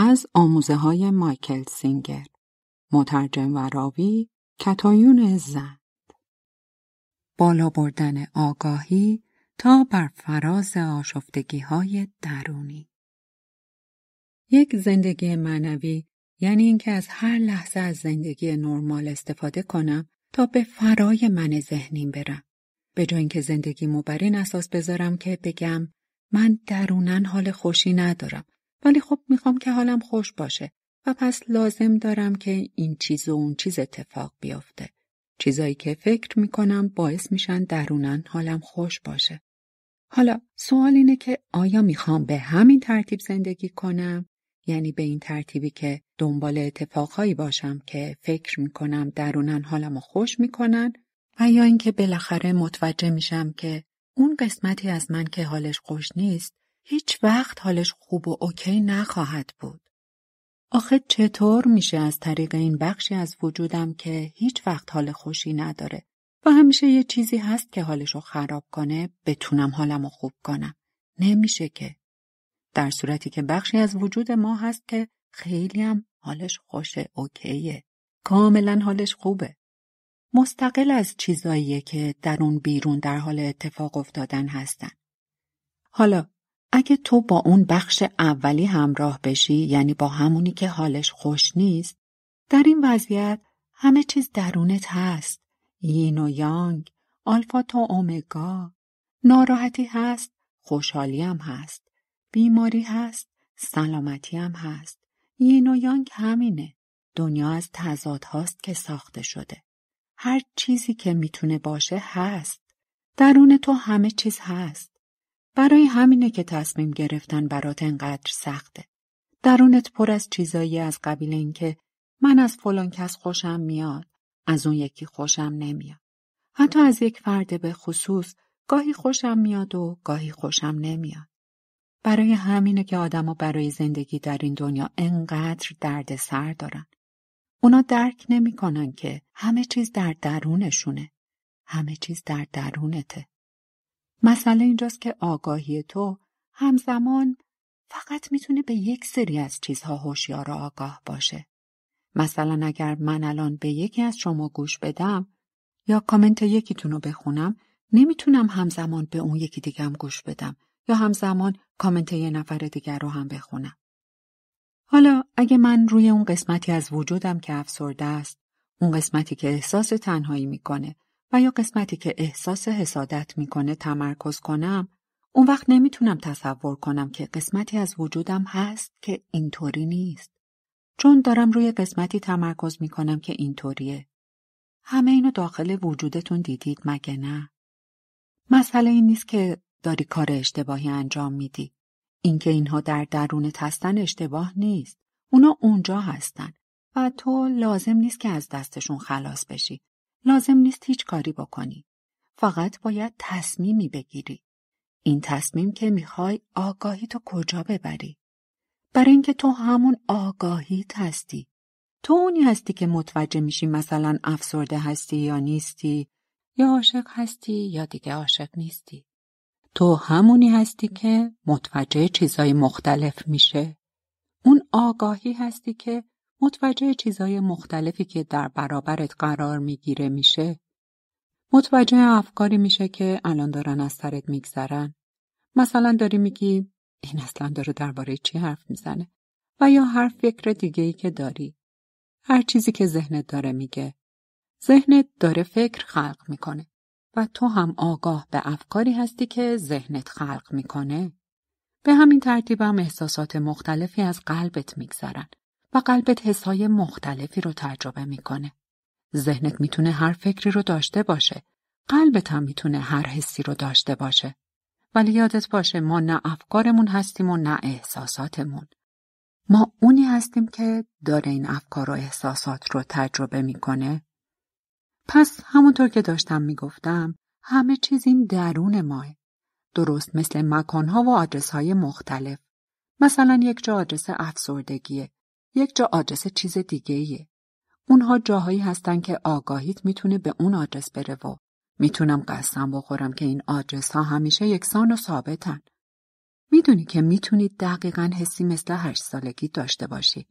از آموزه های مایکل سینگر. مترجم و راوی کتایون زند. بالا بردن آگاهی تا بر فراز آشفتگی های درونی. یک زندگی معنوی یعنی اینکه از هر لحظه از زندگی نرمال استفاده کنم تا به فرای من ذهنیم برم. به جای اینکه زندگی بر این اساس بذارم که بگم من درونن حال خوشی ندارم. ولی خب می‌خوام که حالم خوش باشه و پس لازم دارم که این چیز و اون چیز اتفاق بیفته. چیزایی که فکر می‌کنم باعث میشن درونن حالم خوش باشه. حالا سوال اینه که آیا می‌خوام به همین ترتیب زندگی کنم یعنی به این ترتیبی که دنبال اتفاقهایی باشم که فکر می‌کنم درونن حالمو خوش می‌کنن و یا اینکه بالاخره متوجه میشم که اون قسمتی از من که حالش خوش نیست هیچ وقت حالش خوب و اوکی نخواهد بود. آخه چطور میشه از طریق این بخشی از وجودم که هیچ وقت حال خوشی نداره و همیشه یه چیزی هست که حالشو خراب کنه بتونم حالمو خوب کنم. نمیشه که. در صورتی که بخشی از وجود ما هست که خیلی هم حالش خوشه اوکیه. کاملا حالش خوبه. مستقل از چیزاییه که در اون بیرون در حال اتفاق افتادن هستن. حالا اگه تو با اون بخش اولی همراه بشی یعنی با همونی که حالش خوش نیست در این وضعیت همه چیز درونت هست. یین و یانگ آلفا تا اومگا. ناراحتی هست خوشحالی هم هست. بیماری هست سلامتی هم هست. یین و یانگ همینه. دنیا از تضاد هاست که ساخته شده. هر چیزی که می‌تونه باشه هست. درون تو همه چیز هست. برای همینه که تصمیم گرفتن برات انقدر سخته. درونت پر از چیزایی از قبیل اینکه من از فلان کس خوشم میاد، از اون یکی خوشم نمیاد. حتی از یک فرد به خصوص گاهی خوشم میاد و گاهی خوشم نمیاد. برای همینه که آدما برای زندگی در این دنیا انقدر درد سر دارن. اونا درک نمی‌کنن که همه چیز در درونشونه. همه چیز در درونته. مسئله اینجاست که آگاهی تو همزمان فقط می‌تونه به یک سری از چیزها هوشیار و آگاه باشه. مثلا اگر من الان به یکی از شما گوش بدم یا کامنت یکیتون رو بخونم نمی‌تونم همزمان به اون یکی دیگم گوش بدم یا همزمان کامنت یه نفر دیگر رو هم بخونم. حالا اگه من روی اون قسمتی از وجودم که افسرده است، اون قسمتی که احساس تنهایی می‌کنه و یا قسمتی که احساس حسادت می‌کنه تمرکز کنم اون وقت نمی‌تونم تصور کنم که قسمتی از وجودم هست که اینطوری نیست. چون دارم روی قسمتی تمرکز می‌کنم که اینطوریه. همه اینو داخل وجودتون دیدید مگه نه؟ مسئله این نیست که داری کار اشتباهی انجام میدی. اینکه اینها در درونت هستن اشتباه نیست. اونا اونجا هستن و تو لازم نیست که از دستشون خلاص بشی. لازم نیست هیچ کاری بکنی. فقط باید تصمیمی بگیری. این تصمیم که می‌خوای آگاهی تو کجا ببری؟ برای اینکه تو همون آگاهیت هستی. تو اونی هستی که متوجه میشی مثلا افسرده هستی یا نیستی یا عاشق هستی یا دیگه عاشق نیستی. تو همونی هستی که متوجه چیزای مختلف میشه. اون آگاهی هستی که متوجه چیزای مختلفی که در برابرت قرار می‌گیره میشه. متوجه افکاری میشه که الان دارن از سرت میگذرن. مثلا داری میگی این اصلا داره درباره چی حرف می‌زنه و یا هر فکر دیگه ای که داری. هر چیزی که ذهنت داره میگه. ذهنت داره فکر خلق می‌کنه و تو هم آگاه به افکاری هستی که ذهنت خلق می‌کنه. به همین ترتیب هم احساسات مختلفی از قلبت میگذرن. و قلبت حسای مختلفی رو تجربه می‌کنه. ذهنت می‌تونه هر فکری رو داشته باشه. قلبت هم می‌تونه هر حسی رو داشته باشه. ولی یادت باشه ما نه افکارمون هستیم و نه احساساتمون. ما اونی هستیم که داره این افکار و احساسات رو تجربه می‌کنه. پس همونطور که داشتم می‌گفتم همه چیز این درون ماه. درست مثل مکانها و آدرسهای مختلف. مثلا یک جا آدرس افسردگیه یک جا آدرس چیز دیگه ایه. اونها جاهایی هستن که آگاهیت می‌تونه به اون آدرس بره و می‌تونم قسم بخورم که این آدرس ها همیشه یکسان و ثابتن. می‌دونی که می‌تونی دقیقا حسی مثل هشت سالگی داشته باشی.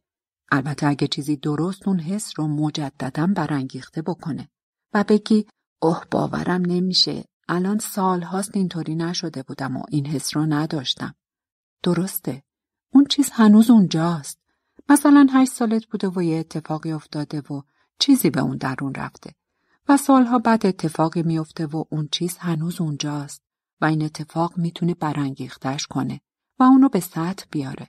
البته اگه چیزی درست اون حس رو مجددا برانگیخته بکنه و بگی اوه باورم نمیشه الان سال هاست اینطوری نشده بودم و این حس رو نداشتم. درسته. اون چیز هنوز اونجاست. مثلا هشت سالت بوده و یه اتفاقی افتاده و چیزی به اون درون رفته. و سالها بعد اتفاقی میفته و اون چیز هنوز اونجاست و این اتفاق می‌تونه برانگیختش کنه و اونو به سطح بیاره.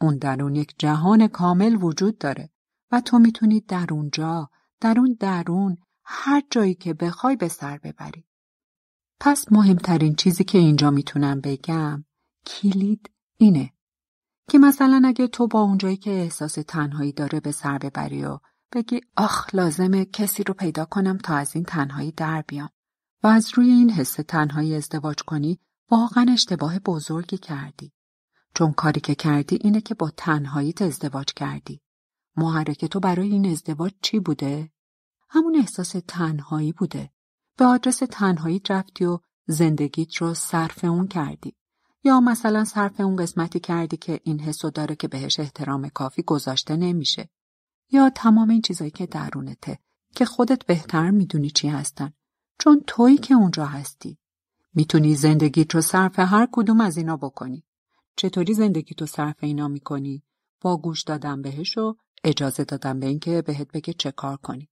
اون درون یک جهان کامل وجود داره و تو می‌تونی در اونجا، در اون درون، هر جایی که بخوای به سر ببری. پس مهمترین چیزی که اینجا می‌تونم بگم کلید اینه که مثلا اگه تو با اونجایی که احساس تنهایی داره به سر ببری و بگی آخ لازمه کسی رو پیدا کنم تا از این تنهایی در بیام و از روی این حس تنهایی ازدواج کنی واقعا اشتباه بزرگی کردی. چون کاری که کردی اینه که با تنهاییت ازدواج کردی. محرک تو برای این ازدواج چی بوده؟ همون احساس تنهایی بوده. به آدرس تنهایی رفتی و زندگیت رو صرف اون کردی. یا مثلا صرف اون قسمتی کردی که این حسو داره که بهش احترام کافی گذاشته نمیشه. یا تمام این چیزایی که درونته که خودت بهتر می‌دونی چی هستن. چون تویی که اونجا هستی. می‌تونی زندگیت رو صرف هر کدوم از اینا بکنی. چطوری زندگی تو صرف اینا می‌کنی؟ با گوش دادن بهش و اجازه دادن به اینکه بهت بگه چه کار کنی.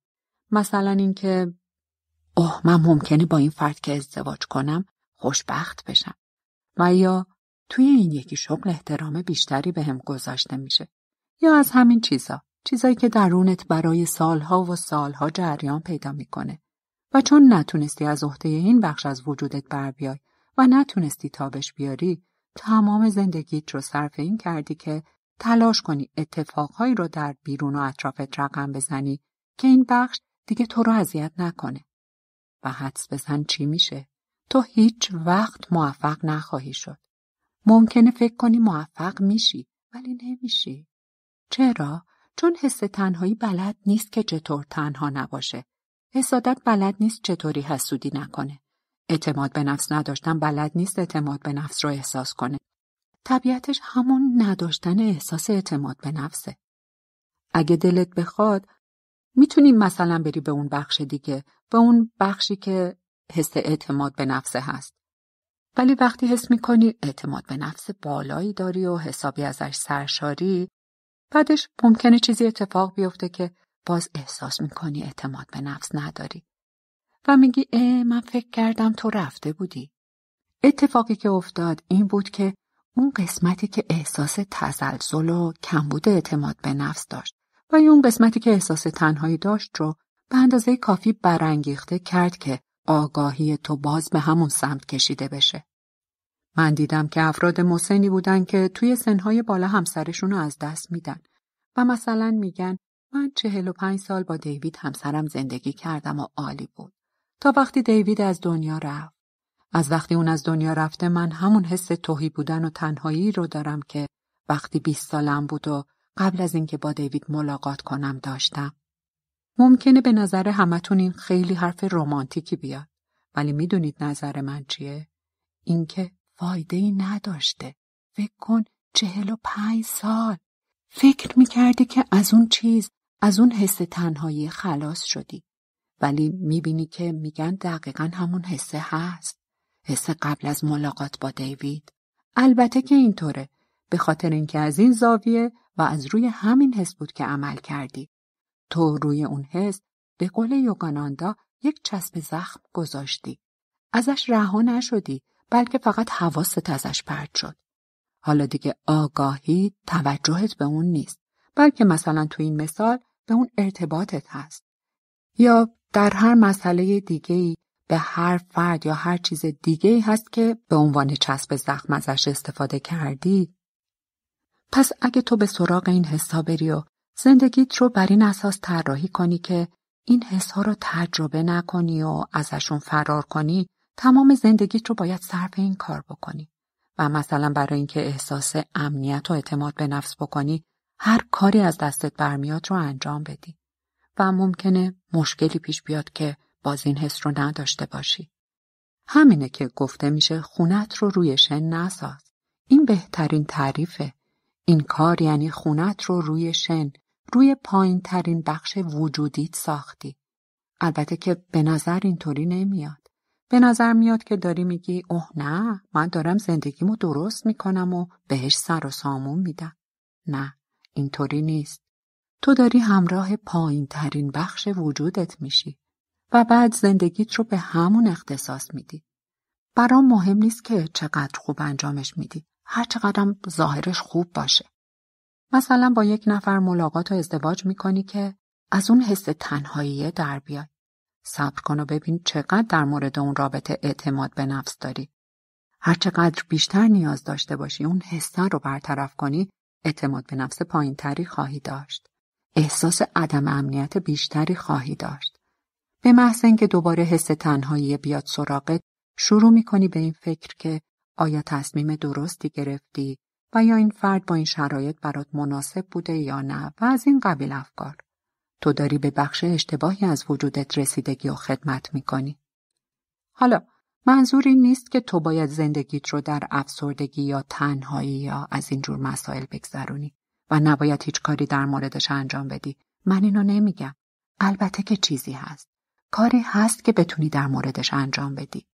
مثلا اینکه اوه من ممکنه با این فرد که ازدواج کنم خوشبخت بشم. و یا توی این یکی شغل احترام بیشتری به هم گذاشته میشه. یا از همین چیزا. چیزایی که درونت برای سالها و سالها جریان پیدا می‌کنه. و چون نتونستی از عهده این بخش از وجودت بر بیای و نتونستی تابش بیاری تمام زندگیت رو صرف این کردی که تلاش کنی اتفاقهایی رو در بیرون و اطرافت رقم بزنی که این بخش دیگه تو رو اذیت نکنه. و حدس بزن چی میشه؟ تو هیچ وقت موفق نخواهی شد. ممکنه فکر کنی موفق میشی ولی نمیشی. چرا؟ چون حس تنهایی بلد نیست که چطور تنها نباشه. حسادت بلد نیست چطوری حسودی نکنه. اعتماد به نفس نداشتن بلد نیست اعتماد به نفس رو احساس کنه. طبیعتش همون نداشتن احساس اعتماد به نفسه. اگه دلت بخواد می‌تونی مثلا بری به اون بخش دیگه به اون بخشی که حس اعتماد به نفسه هست. ولی وقتی حس می‌کنی اعتماد به نفس بالایی داری و حسابی ازش سرشاری بعدش ممکنه چیزی اتفاق بیفته که باز احساس می‌کنی اعتماد به نفس نداری. و میگی اه من فکر کردم تو رفته بودی. اتفاقی که افتاد این بود که اون قسمتی که احساس تزلزل و کمبود اعتماد به نفس داشت و اون قسمتی که احساس تنهایی داشت رو به اندازه کافی برانگیخته کرد که آگاهی تو باز به همون سمت کشیده بشه. من دیدم که افراد مسنی بودن که توی سنهای بالا همسرشون رو از دست میدن و مثلا میگن من چهل و پنج سال با دیوید همسرم زندگی کردم و عالی بود. تا وقتی دیوید از دنیا رفت. از وقتی اون از دنیا رفته من همون حس توهی بودن و تنهایی رو دارم که وقتی 20 سالم بود و قبل از اینکه با دیوید ملاقات کنم داشتم. ممکنه به نظر همتون این خیلی حرف رمانتیکی بیاد. ولی می‌دونید نظر من چیه؟ اینکه فایده ای نداشته. فکر کن چهل و پنج سال. فکر می‌کردی که از اون چیز، از اون حس تنهایی خلاص شدی. ولی می‌بینی که میگن دقیقا همون حسه هست. حس قبل از ملاقات با دیوید. البته که اینطوره. به خاطر اینکه از این زاویه و از روی همین حس بود که عمل کردی. تو روی اون حس به قول یوگاناندا یک چسب زخم گذاشتی. ازش رها نشدی بلکه فقط حواست ازش پرد شد. حالا دیگه آگاهی توجهت به اون نیست بلکه مثلا تو این مثال به اون ارتباطت هست. یا در هر مسئله دیگه‌ای به هر فرد یا هر چیز دیگه هست که به عنوان چسب زخم ازش استفاده کردی پس اگه تو به سراغ این حسا بری و زندگیت رو بر این اساس طراحی کنی که این حسها رو تجربه نکنی و ازشون فرار کنی تمام زندگیت رو باید صرف این کار بکنی و مثلا برای اینکه احساس امنیت و اعتماد به نفس بکنی هر کاری از دستت برمیاد رو انجام بدی و ممکنه مشکلی پیش بیاد که باز این حس رو نداشته باشی. همینه که گفته میشه خونت رو روی شن نساز. این بهترین تعریفه. این کار یعنی خونت رو روی شن، روی پایین ترین بخش وجودیت ساختی. البته که به نظر اینطوری نمیاد. به نظر میاد که داری میگی اوه نه من دارم زندگیمو درست می‌کنم و بهش سر و سامون میدم. نه اینطوری نیست. تو داری همراه پایین ترین بخش وجودت میشی و بعد زندگیت رو به همون اختصاص میدی. برام مهم نیست که چقدر خوب انجامش میدی. هر چقدرم ظاهرش خوب باشه. مثلا با یک نفر ملاقات و ازدواج می‌کنی که از اون حس تنهایی در بیای. صبر کن و ببین چقدر در مورد اون رابطه اعتماد به نفس داری. هر چقدر بیشتر نیاز داشته باشی اون حسه رو برطرف کنی اعتماد به نفس پایینتری خواهی داشت. احساس عدم امنیت بیشتری خواهی داشت. به محض اینکه دوباره حس تنهایی بیاد سراغت شروع می‌کنی به این فکر که آیا تصمیم درستی گرفتی و یا این فرد با این شرایط برات مناسب بوده یا نه و از این قبیل افکار. تو داری به بخش اشتباهی از وجودت رسیدگی و خدمت می‌کنی. حالا منظور این نیست که تو باید زندگیت رو در افسردگی یا تنهایی یا از اینجور مسائل بگذرونی و نباید هیچ کاری در موردش انجام بدی. من اینو نمیگم. البته که چیزی هست. کاری هست که بتونی در موردش انجام بدی.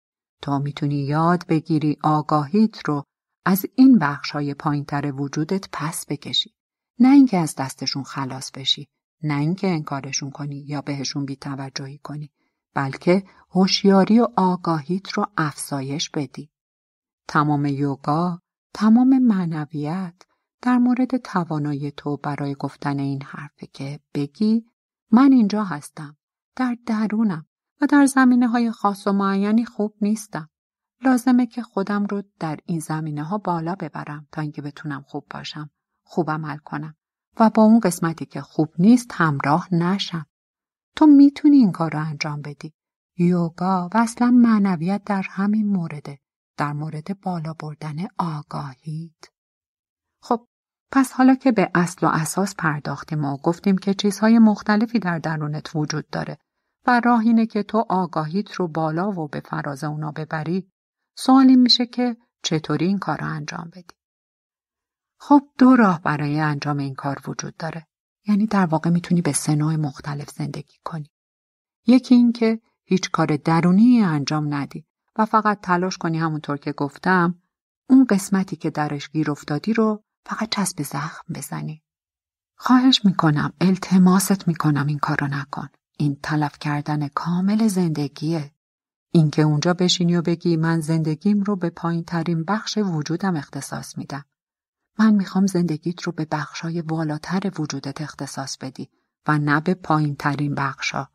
تو می‌تونی یاد بگیری آگاهیت رو از این بخش های پایین تر وجودت پس بکشی. نه اینکه از دستشون خلاص بشی. نه اینکه انکارشون کنی یا بهشون بیتوجهی کنی. بلکه هوشیاری و آگاهیت رو افزایش بدی. تمام یوگا، تمام معنویت در مورد توانایی تو برای گفتن این حرفه که بگی من اینجا هستم، در درونم و در زمینه های خاص و معینی خوب نیستم. لازمه که خودم رو در این زمینه ها بالا ببرم تا اینکه بتونم خوب باشم، خوب عمل کنم و با اون قسمتی که خوب نیست همراه نشم. تو می‌تونی این کار رو انجام بدی. یوگا و اصلا معنویت در همین مورده. در مورد بالا بردن آگاهید. خب پس حالا که به اصل و اساس پرداختیم و گفتیم که چیزهای مختلفی در درونت وجود داره و راه اینه که تو آگاهیت رو بالا و به فراز اونا ببری سوال این میشه که چطوری این کار رو انجام بدی خب دو راه برای انجام این کار وجود داره یعنی در واقع می‌تونی به سه نوع مختلف زندگی کنی یکی این که هیچ کار درونی انجام ندی و فقط تلاش کنی همونطور که گفتم اون قسمتی که درش گیر افتادی رو فقط چسب زخم بزنی. خواهش می‌کنم التماست می‌کنم این کارو نکن. این تلف کردن کامل زندگیه. اینکه اونجا بشینی و بگی من زندگیم رو به پایین ترین بخش وجودم اختصاص میدم. من می‌خوام زندگیت رو به بخشای والاتر وجودت اختصاص بدی و نه به پایین ترین بخشا.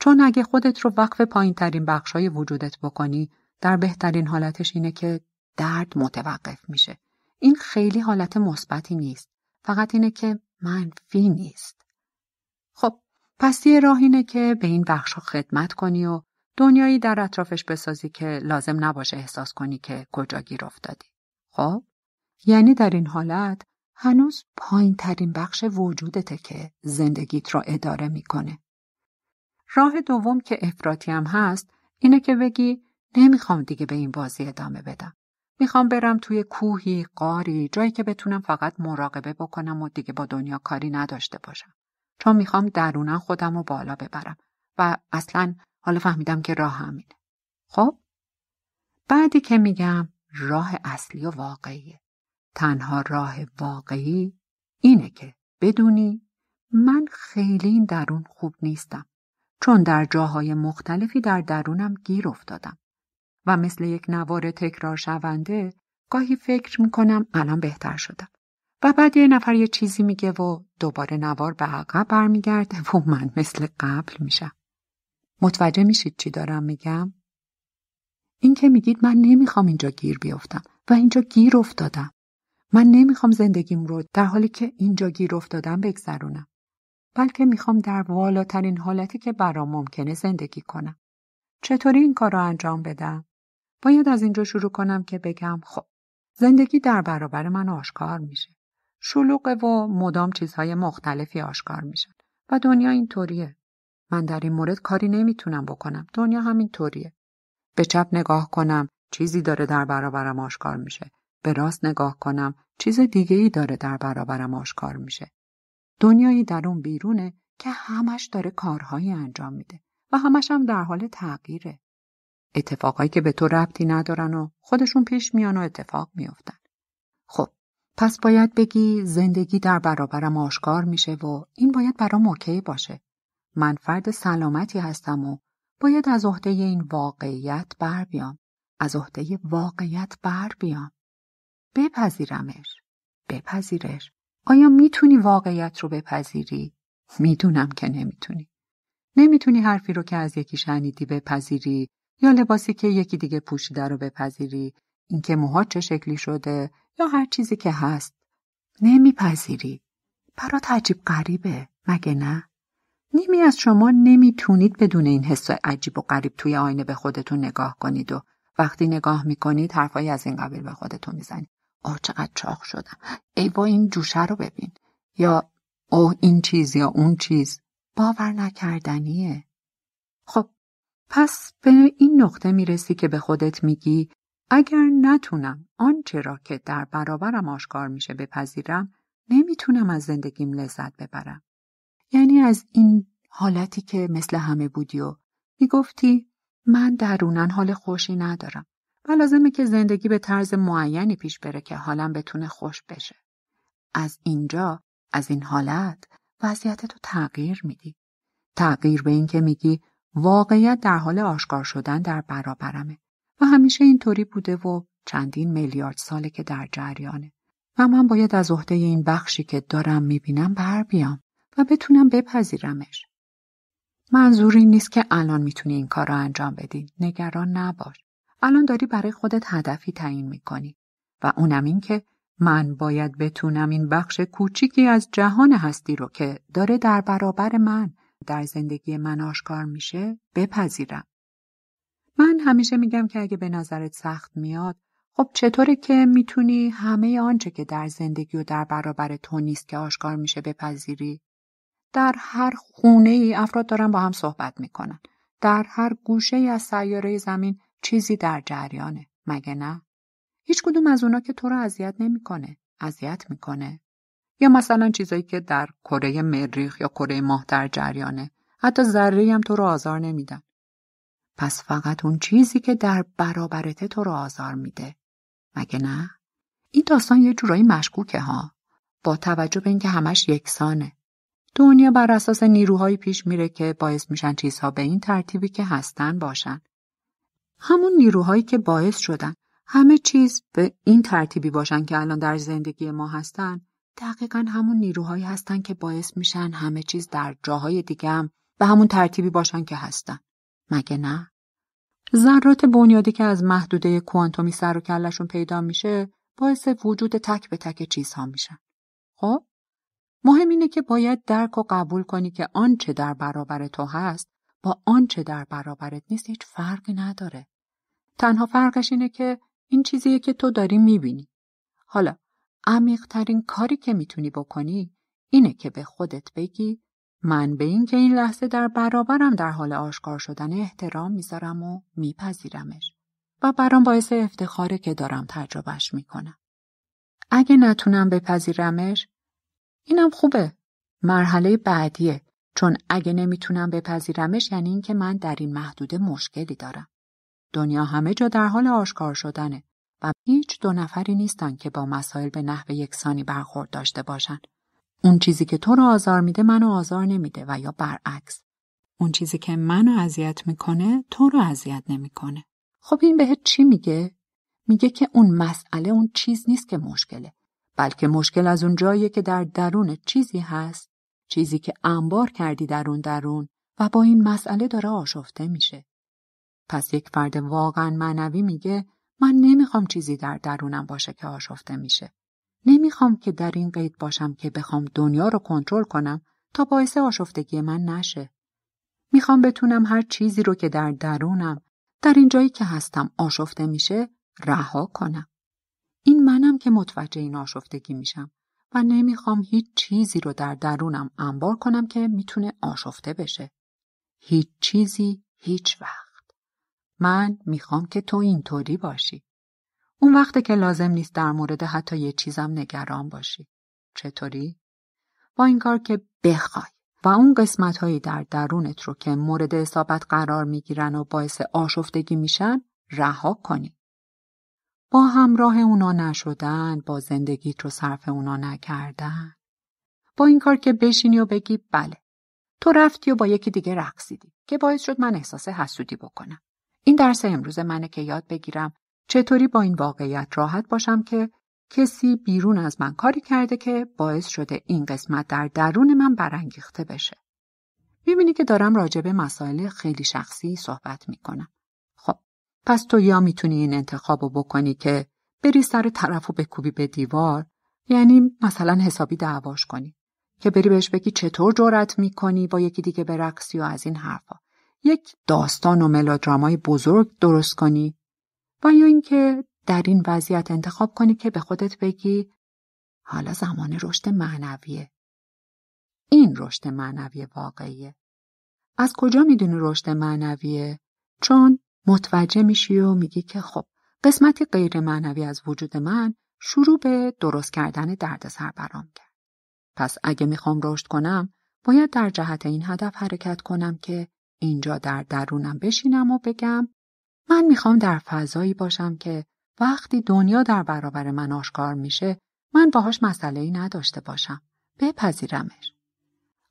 چون اگه خودت رو وقف پایین ترین بخشای وجودت بکنی در بهترین حالتش اینه که درد متوقف میشه. این خیلی حالت مثبتی نیست. فقط اینه که منفی نیست. خب پس یه راه اینه که به این بخش خدمت کنی و دنیایی در اطرافش بسازی که لازم نباشه احساس کنی که کجا گیر افتادی. خب یعنی در این حالت هنوز پایین ترین بخش وجودته که زندگیت را اداره می‌کنه. راه دوم که افراطی هم هست اینه که بگی نمی‌خوام دیگه به این بازی ادامه بدم. می‌خوام برم توی کوهی، قاری، جایی که بتونم فقط مراقبه بکنم و دیگه با دنیا کاری نداشته باشم. چون می‌خوام درونن خودم رو بالا ببرم و اصلا حالا فهمیدم که راه همینه. خب؟ بعدی که میگم راه اصلی و واقعیه. تنها راه واقعی اینه که بدونی من خیلی این درون خوب نیستم. چون در جاهای مختلفی در درونم گیر افتادم. و مثل یک نوار تکرار شونده گاهی فکر می‌کنم الان بهتر شدم و بعد یه نفر یه چیزی میگه و دوباره نوار به عقب برمیگرده و من مثل قبل میشم. متوجه میشید چی دارم میگم؟ این که میگید من نمی‌خوام اینجا گیر بیفتم و اینجا گیر افتادم. من نمی‌خوام زندگیم رو در حالی که اینجا گیر افتادم بگذرونم. بلکه می‌خوام در والاترین حالتی که برام ممکنه زندگی کنم. چطوری این کار رو انجام بدم؟ باید از اینجا شروع کنم که بگم خب زندگی در برابر من آشکار میشه. شلوغه و مدام چیزهای مختلفی آشکار میشن و دنیا اینطوریه. من در این مورد کاری نمی‌تونم بکنم. دنیا همین طوریه. به چپ نگاه کنم چیزی داره در برابرم آشکار میشه. به راست نگاه کنم چیز دیگه ای داره در برابرم آشکار میشه. دنیایی در اون بیرونه که همش داره کارهایی انجام میده و همش هم در حال تغییره. اتفاقایی که به تو ربطی ندارن و خودشون پیش میان و اتفاق میافتن. خب پس باید بگی زندگی در برابرم آشکار میشه و این باید برام اوکی باشه. من فرد سلامتی هستم و باید از عهده این واقعیت بر بیام. از عهده واقعیت بر بیام. بپذیرمش. بپذیرش. آیا می‌تونی واقعیت رو بپذیری؟ می‌دونم که نمی‌تونی. نمی‌تونی حرفی رو که از یکی شنیدی بپذیری یا لباسی که یکی دیگه پوشیده رو بپذیری اینکه موها چه شکلی شده یا هر چیزی که هست نمیپذیری برات عجیب غریبه مگه نه نیمی از شما نمی‌تونید بدون این حس عجیب و غریب توی آینه به خودتون نگاه کنید و وقتی نگاه می‌کنید حرفایی از این قبیل به خودتون می‌زنید. آه چقدر چاق شدم. ای با این جوشه رو ببین. یا اوه این چیز یا اون چیز. باور نکردنیه. خب پس به این نقطه می‌رسی که به خودت میگی اگر نتونم آنچه را که در برابرم آشکار میشه بپذیرم نمی‌تونم از زندگیم لذت ببرم. یعنی از این حالتی که مثل همه بودی و می‌گفتی من درونن حال خوشی ندارم و لازمه که زندگی به طرز معینی پیش بره که حالم بتونه خوش بشه. از اینجا از این حالت وضعیت تو تغییر میدی. تغییر به این که میگی واقعیت در حال آشکار شدن در برابرمه و همیشه اینطوری بوده و چندین میلیارد ساله که در جریانه و من باید از عهده این بخشی که دارم می‌بینم بر بیام و بتونم بپذیرمش. منظور این نیست که الان می‌تونی این کار رو انجام بدی. نگران نباش. الان داری برای خودت هدفی تعیین می‌کنی و اونم این که من باید بتونم این بخش کوچیکی از جهان هستی رو که داره در برابر من در زندگی من آشکار میشه بپذیرم. من همیشه میگم که اگه به نظرت سخت میاد خب چطوره که می‌تونی همه آنچه که در زندگی و در برابر تو نیست که آشکار میشه بپذیری؟ در هر خونه ای افراد دارن با هم صحبت می‌کنن. در هر گوشه ای از سیاره زمین چیزی در جریانه. مگه نه؟ هیچ کدوم از اونا که تو رو اذیت نمی‌کنه. اذیت می‌کنه. یا مثلا چیزایی که در کره مریخ یا کره ماه در جریانه. حتی ذره هم تو رو آزار نمیدن. پس فقط اون چیزی که در برابرته تو رو آزار میده. مگه نه؟ این داستان یه جورایی مشکوکه ها. با توجه به اینکه همش یکسانه. دنیا بر اساس نیروهایی پیش میره که باعث میشن چیزها به این ترتیبی که هستن باشن. همون نیروهایی که باعث شدن همه چیز به این ترتیبی باشن که الان در زندگی ما هستن دقیقا همون نیروهایی هستن که باعث میشن همه چیز در جاهای دیگه هم به همون ترتیبی باشن که هستن. مگه نه؟ ذرات بنیادی که از محدوده کوانتومی سر و کلشون پیدا میشه باعث وجود تک به تک چیزها میشن. خب؟ مهم اینه که باید درک و قبول کنی که آنچه در برابر تو هست با آنچه در برابرت نیست هیچ فرقی نداره. تنها فرقش اینه که این چیزیه که تو داری می‌بینی. حالا عمیقترین کاری که می‌تونی بکنی اینه که به خودت بگی من به این که این لحظه در برابرم در حال آشکار شدن احترام می‌ذارم و میپذیرمش و برام باعث افتخاره که دارم تجربهش می‌کنم. اگه نتونم بپذیرمش اینم خوبه. مرحله بعدیه چون اگه نمی‌تونم بپذیرمش یعنی اینکه من در این محدوده مشکلی دارم. دنیا همه جا در حال آشکار شدنه و هیچ دو نفری نیستن که با مسائل به نحو یکسانی برخورد داشته باشن. اون چیزی که تو رو آزار میده منو آزار نمیده و یا برعکس. اون چیزی که منو اذیت می‌کنه تو رو اذیت نمی‌کنه. خب این بهت چی میگه؟ میگه که اون مسئله اون چیز نیست که مشکله. بلکه مشکل از اون که در درون چیزی هست. چیزی که انبار کردی درون درون و با این مسئله داره آشفته میشه. پس یک فرد واقعا معنوی میگه من نمی‌خوام چیزی در درونم باشه که آشفته میشه. نمی‌خوام که در این قید باشم که بخوام دنیا رو کنترل کنم تا باعث آشفتگی من نشه. می‌خوام بتونم هر چیزی رو که در درونم در این جایی که هستم آشفته میشه رها کنم. این منم که متوجه این آشفتگی میشم و نمی‌خوام هیچ چیزی رو در درونم انبار کنم که می‌تونه آشفته بشه. هیچ چیزی هیچ وقت. من می‌خوام که تو اینطوری باشی. اون وقته که لازم نیست در مورد حتی یه چیزم نگران باشی. چطوری؟ با این کار که بخوای و اون قسمت هایی در درونت رو که مورد اصابت قرار می‌گیرن و باعث آشفتگی میشن رها کنی. با همراه اونا نشدن، با زندگیت رو صرف اونا نکردن. با این کار که بشینی و بگی بله. تو رفتی و با یکی دیگه رقصیدی که باعث شد من احساس حسودی بکنم. این درس امروز منه که یاد بگیرم چطوری با این واقعیت راحت باشم که کسی بیرون از من کاری کرده که باعث شده این قسمت در درون من برانگیخته بشه. می‌بینی که دارم راجع به مسائل خیلی شخصی صحبت می‌کنم. پس تو یا می‌تونی این انتخابو بکنی که بری سر طرف و بکوبی به دیوار یعنی مثلا حسابی دعواش کنی که بری بهش بگی چطور جرأت می‌کنی با یکی دیگه برقصی و از این حرفا یک داستان و ملودرامای بزرگ درست کنی و یا اینکه در این وضعیت انتخاب کنی که به خودت بگی حالا زمان رشد معنویه. این رشد معنوی واقعیه. از کجا می‌دونی رشد معنویه؟ چون متوجه میشی و میگی که خب قسمتی غیر معنوی از وجود من شروع به درست کردن دردسر برام کرد. پس اگه می‌خوام رشد کنم باید در جهت این هدف حرکت کنم که اینجا در درونم بشینم و بگم من می‌خوام در فضایی باشم که وقتی دنیا در برابر من آشکار میشه من باهاش مسئله ای نداشته باشم. بپذیرمش.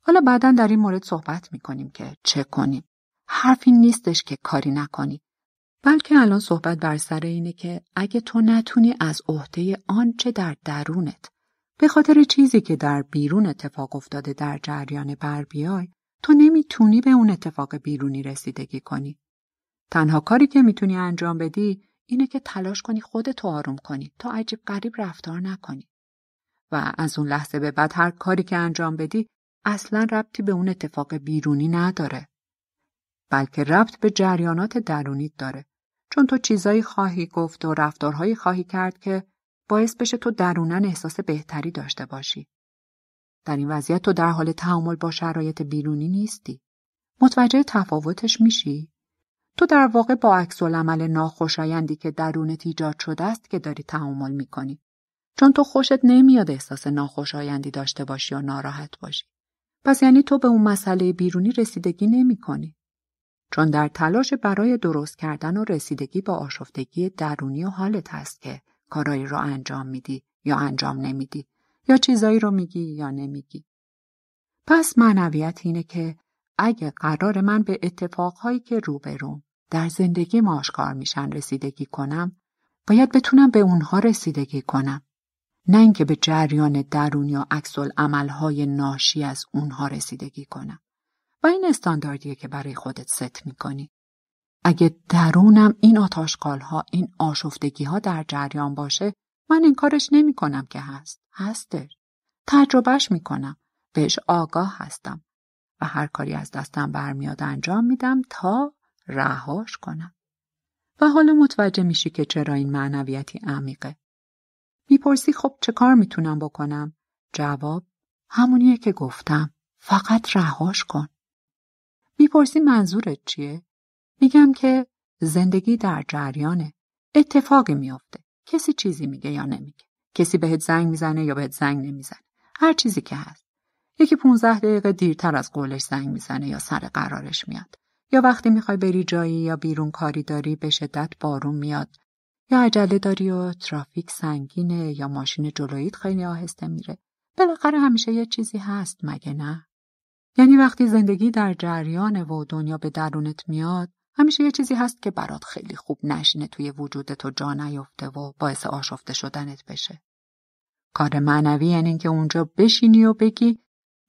حالا بعدا در این مورد صحبت می‌کنیم که چه کنیم. حرفی نیستش که کاری نکنی. بلکه الان صحبت بر سر اینه که اگه تو نتونی از عهده آنچه در درونت به خاطر چیزی که در بیرون اتفاق افتاده در جریان بر بیای تو نمی‌تونی به اون اتفاق بیرونی رسیدگی کنی. تنها کاری که می‌تونی انجام بدی اینه که تلاش کنی خودتو آروم کنی تا عجیب غریب رفتار نکنی. و از اون لحظه به بعد هر کاری که انجام بدی اصلا ربطی به اون اتفاق بیرونی نداره. بلکه ربط به جریانات درونیت داره. چون تو چیزایی خواهی گفت و رفتارهایی خواهی کرد که باعث بشه تو درونن احساس بهتری داشته باشی. در این وضعیت تو در حال تعامل با شرایط بیرونی نیستی. متوجه تفاوتش میشی؟ تو در واقع با عکس عمل ناخوشایندی که درونت ایجاد شده است که داری تعامل می‌کنی. چون تو خوشت نمیاد احساس ناخوشایندی داشته باشی یا ناراحت باشی. پس یعنی تو به اون مسئله بیرونی رسیدگی نمی کنی. چون در تلاش برای درست کردن و رسیدگی با آشفتگی درونی و حالت هست که کارایی رو انجام میدی یا انجام نمیدی یا چیزایی رو میگی یا نمیگی. پس معنویت اینه که اگه قرار من به اتفاقهایی که روبروم در زندگی آشکار میشن رسیدگی کنم باید بتونم به اونها رسیدگی کنم نه اینکه به جریان درونی یا عکس عملهای ناشی از اونها رسیدگی کنم و این استانداردیه که برای خودت ست می‌کنی اگه درونم این آتاشقالها این آشفتگی ها در جریان باشه من این کارش نمی کنم که هست هستش تجربهش می‌کنم بهش آگاه هستم و هر کاری از دستم برمیاد انجام میدم تا رهاش کنم. و حالا متوجه میشی که چرا این معنویتی عمیقه. می‌پرسی خب چه کار می‌تونم بکنم؟ جواب همونیه که گفتم. فقط رهاش کن. می‌پرسی منظورت چیه؟ میگم که زندگی در جریانه. اتفاقی میافته. کسی چیزی میگه یا نمیگه. کسی بهت زنگ می‌زنه یا بهت زنگ نمی‌زنه. هر چیزی که هست. یکی 15 دقیقه دیرتر از قولش زنگ می‌زنه یا سر قرارش میاد. یا وقتی می‌خوای بری جایی یا بیرون کاری داری به شدت بارون میاد یا عجله داری و ترافیک سنگینه یا ماشین جلویت خیلی آهسته میره بالاخره همیشه یه چیزی هست مگه نه یعنی وقتی زندگی در جریان و دنیا به درونت میاد همیشه یه چیزی هست که برات خیلی خوب نشینه توی وجودت و جا نیفته و باعث آشفته شدنت بشه. کار معنوی یعنی اینکه اونجا بشینی و بگی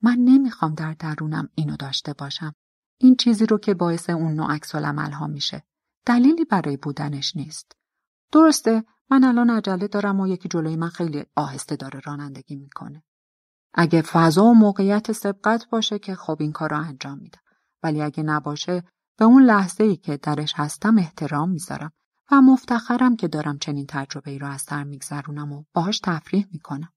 من نمی‌خوام در درونم اینو داشته باشم. این چیزی رو که باعث اون نوع عکس ها میشه. دلیلی برای بودنش نیست. درسته من الان عجله دارم و یکی جلوی من خیلی آهسته داره رانندگی می‌کنه. اگه فضا و موقعیت سبقت باشه که خب این کار رو انجام میدم. ولی اگه نباشه به اون لحظه ای که درش هستم احترام می‌ذارم و مفتخرم که دارم چنین تجربه ای رو از سر میگذرونم و باهاش تفریح می‌کنم.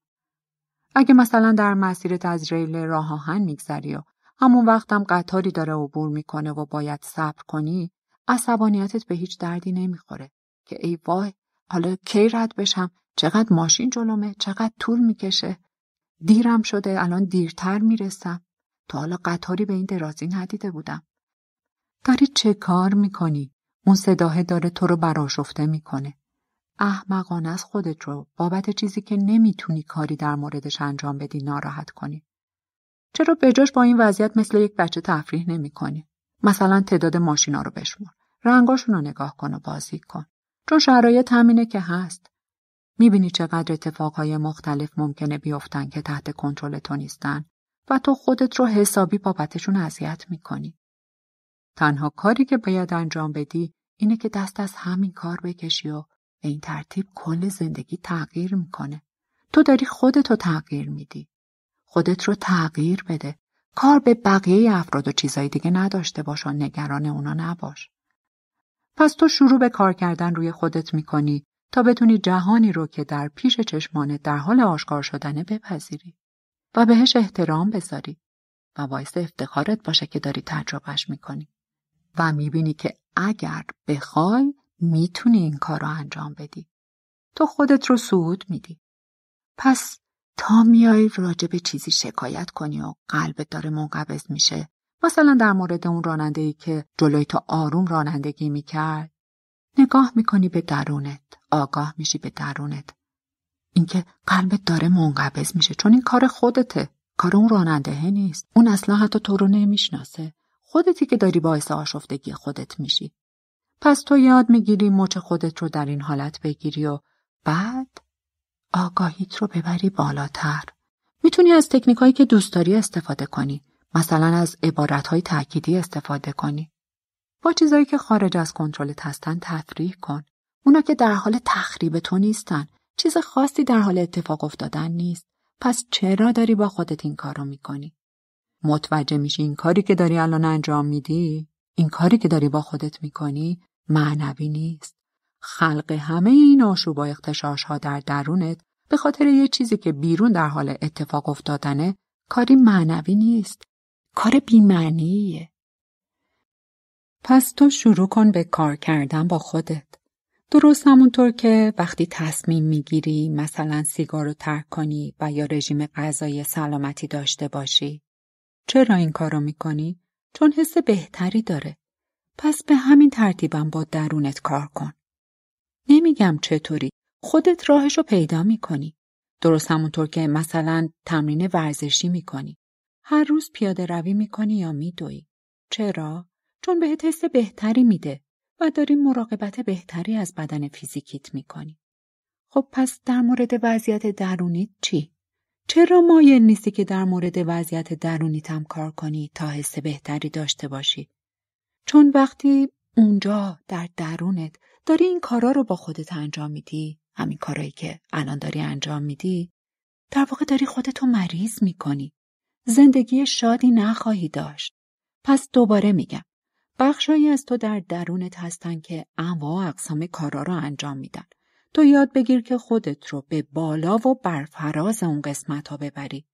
اگه مثلا در مسیر از ریل راه آهن میگذری و همون وقتم قطاری داره عبور می‌کنه و باید صبر کنی عصبانیتت به هیچ دردی نمی‌خوره که ای وای حالا کی رد بشم؟ چقدر ماشین جلومه؟ چقدر طول می‌کشه؟ دیرم شده الان دیرتر می‌رسم. تا حالا قطاری به این درازی ندیده بودم. داری چه کار می‌کنی؟ اون صداه داره تو رو براشفته می‌کنه. احمقانه از خودت رو. بابت چیزی که نمی‌تونی کاری در موردش انجام بدی ناراحت کنی. چرا بجاش با این وضعیت مثل یک بچه تفریح نمی‌کنی؟ مثلا تعداد ماشینا رو بشمر رنگاشون رو نگاه کن و بازی کن. چون شرایط همینه که هست. می‌بینی چقدر اتفاقهای مختلف ممکنه بیفتن که تحت کنترل تو نیستن و تو خودت رو حسابی بابتشون اذیت می‌کنی. تنها کاری که باید انجام بدی اینه که دست از همین کار بکشی و به این ترتیب کل زندگی تغییر می‌کنه. تو داری خودتو تغییر میدی. خودت رو تغییر بده. کار به بقیه افراد و چیزای دیگه نداشته باش و نگران اونا نباش. پس تو شروع به کار کردن روی خودت می‌کنی تا بتونی جهانی رو که در پیش چشمانه در حال آشکار شدنه بپذیری و بهش احترام بذاری و باعث افتخارت باشه که داری تجربهش می‌کنی و می‌بینی که اگر بخوای می‌تونی این کار رو انجام بدی. تو خودت رو صعود میدی. پس تا میای راجع به چیزی شکایت کنی و قلبت داره منقبض میشه مثلا در مورد اون راننده که جلوی تو آروم رانندگی می‌کرد نگاه می‌کنی به درونت آگاه میشی به درونت. اینکه قلبت داره منقبض میشه چون این کار خودته. کار اون راننده نیست. اون اصلا حتی تو رو نمی‌شناسه. خودتی که داری باعث آشفتگی خودت میشی. پس تو یاد می‌گیری مچ خودت رو در این حالت بگیری و بعد آگاهیت رو ببری بالاتر. می‌تونی از تکنیک که دوست داری استفاده کنی. مثلا از عبارت تأکیدی استفاده کنی. با چیزایی که خارج از کنترلت هستن تفریح کن. اونا که در حال تخریب تو نیستن. چیز خاصی در حال اتفاق افتادن نیست. پس چرا داری با خودت این کارو می‌کنی؟ متوجه میشی این کاری که داری الان انجام میدی؟ این کاری که داری با خودت می‌کنی معنوی نیست. خلق همه این آشوب و اختشاش ها در درونت به خاطر یه چیزی که بیرون در حال اتفاق افتادنه کاری معنوی نیست. کار بیمعنیه. پس تو شروع کن به کار کردن با خودت. درست همونطور که وقتی تصمیم می‌گیری مثلا سیگار رو ترک کنی و یا رژیم غذایی سلامتی داشته باشی. چرا این کار رو می‌کنی؟ چون حس بهتری داره. پس به همین ترتیبم با درونت کار کن. نمیگم چطوری. خودت راهش رو پیدا می‌کنی. درست همونطور که مثلا تمرین ورزشی می‌کنی. هر روز پیاده روی می‌کنی یا میدوی. چرا؟ چون بهت حس بهتری میده و داری مراقبت بهتری از بدن فیزیکیت می‌کنی. خب پس در مورد وضعیت درونیت چی؟ چرا مایل نیستی که در مورد وضعیت درونیت هم کار کنی تا حس بهتری داشته باشی؟ چون وقتی اونجا در درونت داری این کارا رو با خودت انجام میدی، همین کارایی که الان داری انجام میدی، در واقع داری خودتو مریض می‌کنی. زندگی شادی نخواهی داشت. پس دوباره میگم بخشایی از تو در درونت هستن که انواع اقسام کارا رو انجام میدن. تو یاد بگیر که خودت رو به بالا و برفراز اون قسمت ها ببری.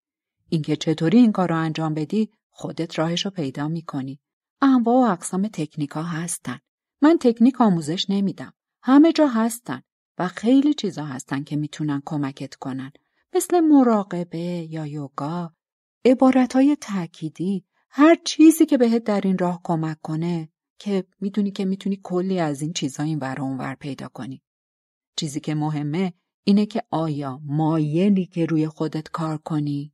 اینکه چطوری این کار رو انجام بدی خودت راهش رو پیدا می‌کنی. انواع و اقسام تکنیکا هستن. من تکنیک آموزش نمیدم. همه جا هستن و خیلی چیزا هستن که می‌تونن کمکت کنن. مثل مراقبه یا یوگا، عبارتهای تأکیدی هر چیزی که بهت در این راه کمک کنه که می‌دونی که می‌تونی کلی از این چیزها این ور اونور پیدا کنی. چیزی که مهمه اینه که آیا مایلی که روی خودت کار کنی؟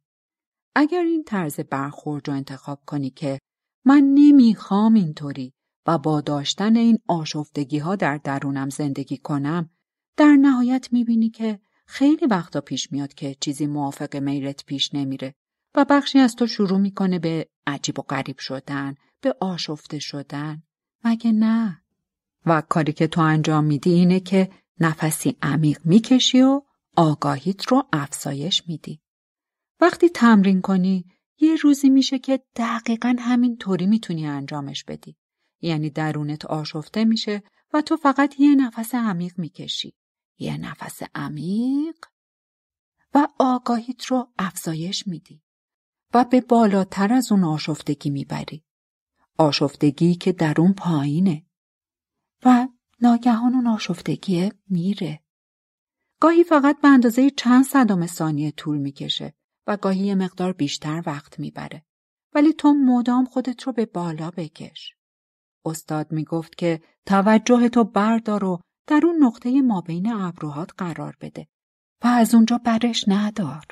اگر این طرز برخورد رو انتخاب کنی که من نمی‌خوام اینطوری و با داشتن این آشفتگی ها در درونم زندگی کنم در نهایت می‌بینی که خیلی وقتا پیش میاد که چیزی موافق میلت پیش نمیره و بخشی از تو شروع می‌کنه به عجیب و غریب شدن به آشفته شدن. مگه نه؟ و کاری که تو انجام میدی اینه که نفسی عمیق می‌کشی و آگاهیت رو افزایش میدی. وقتی تمرین کنی یه روزی میشه که دقیقا همین طوری می‌تونی انجامش بدی. یعنی درونت آشفته میشه و تو فقط یه نفس عمیق می‌کشی. یه نفس عمیق و آگاهیت رو افزایش میدی. و به بالاتر از اون آشفتگی می‌بری. آشفتگی که در اون پایینه. و ناگهان اون آشفتگی میره. گاهی فقط به اندازه چند صدم ثانیه طول می‌کشه و گاهی یه مقدار بیشتر وقت می‌بره. ولی تو مدام خودت رو به بالا بکش. استاد می‌گفت که توجه تو بردار و در اون نقطه مابین ابروهات قرار بده و از اونجا برش ندار.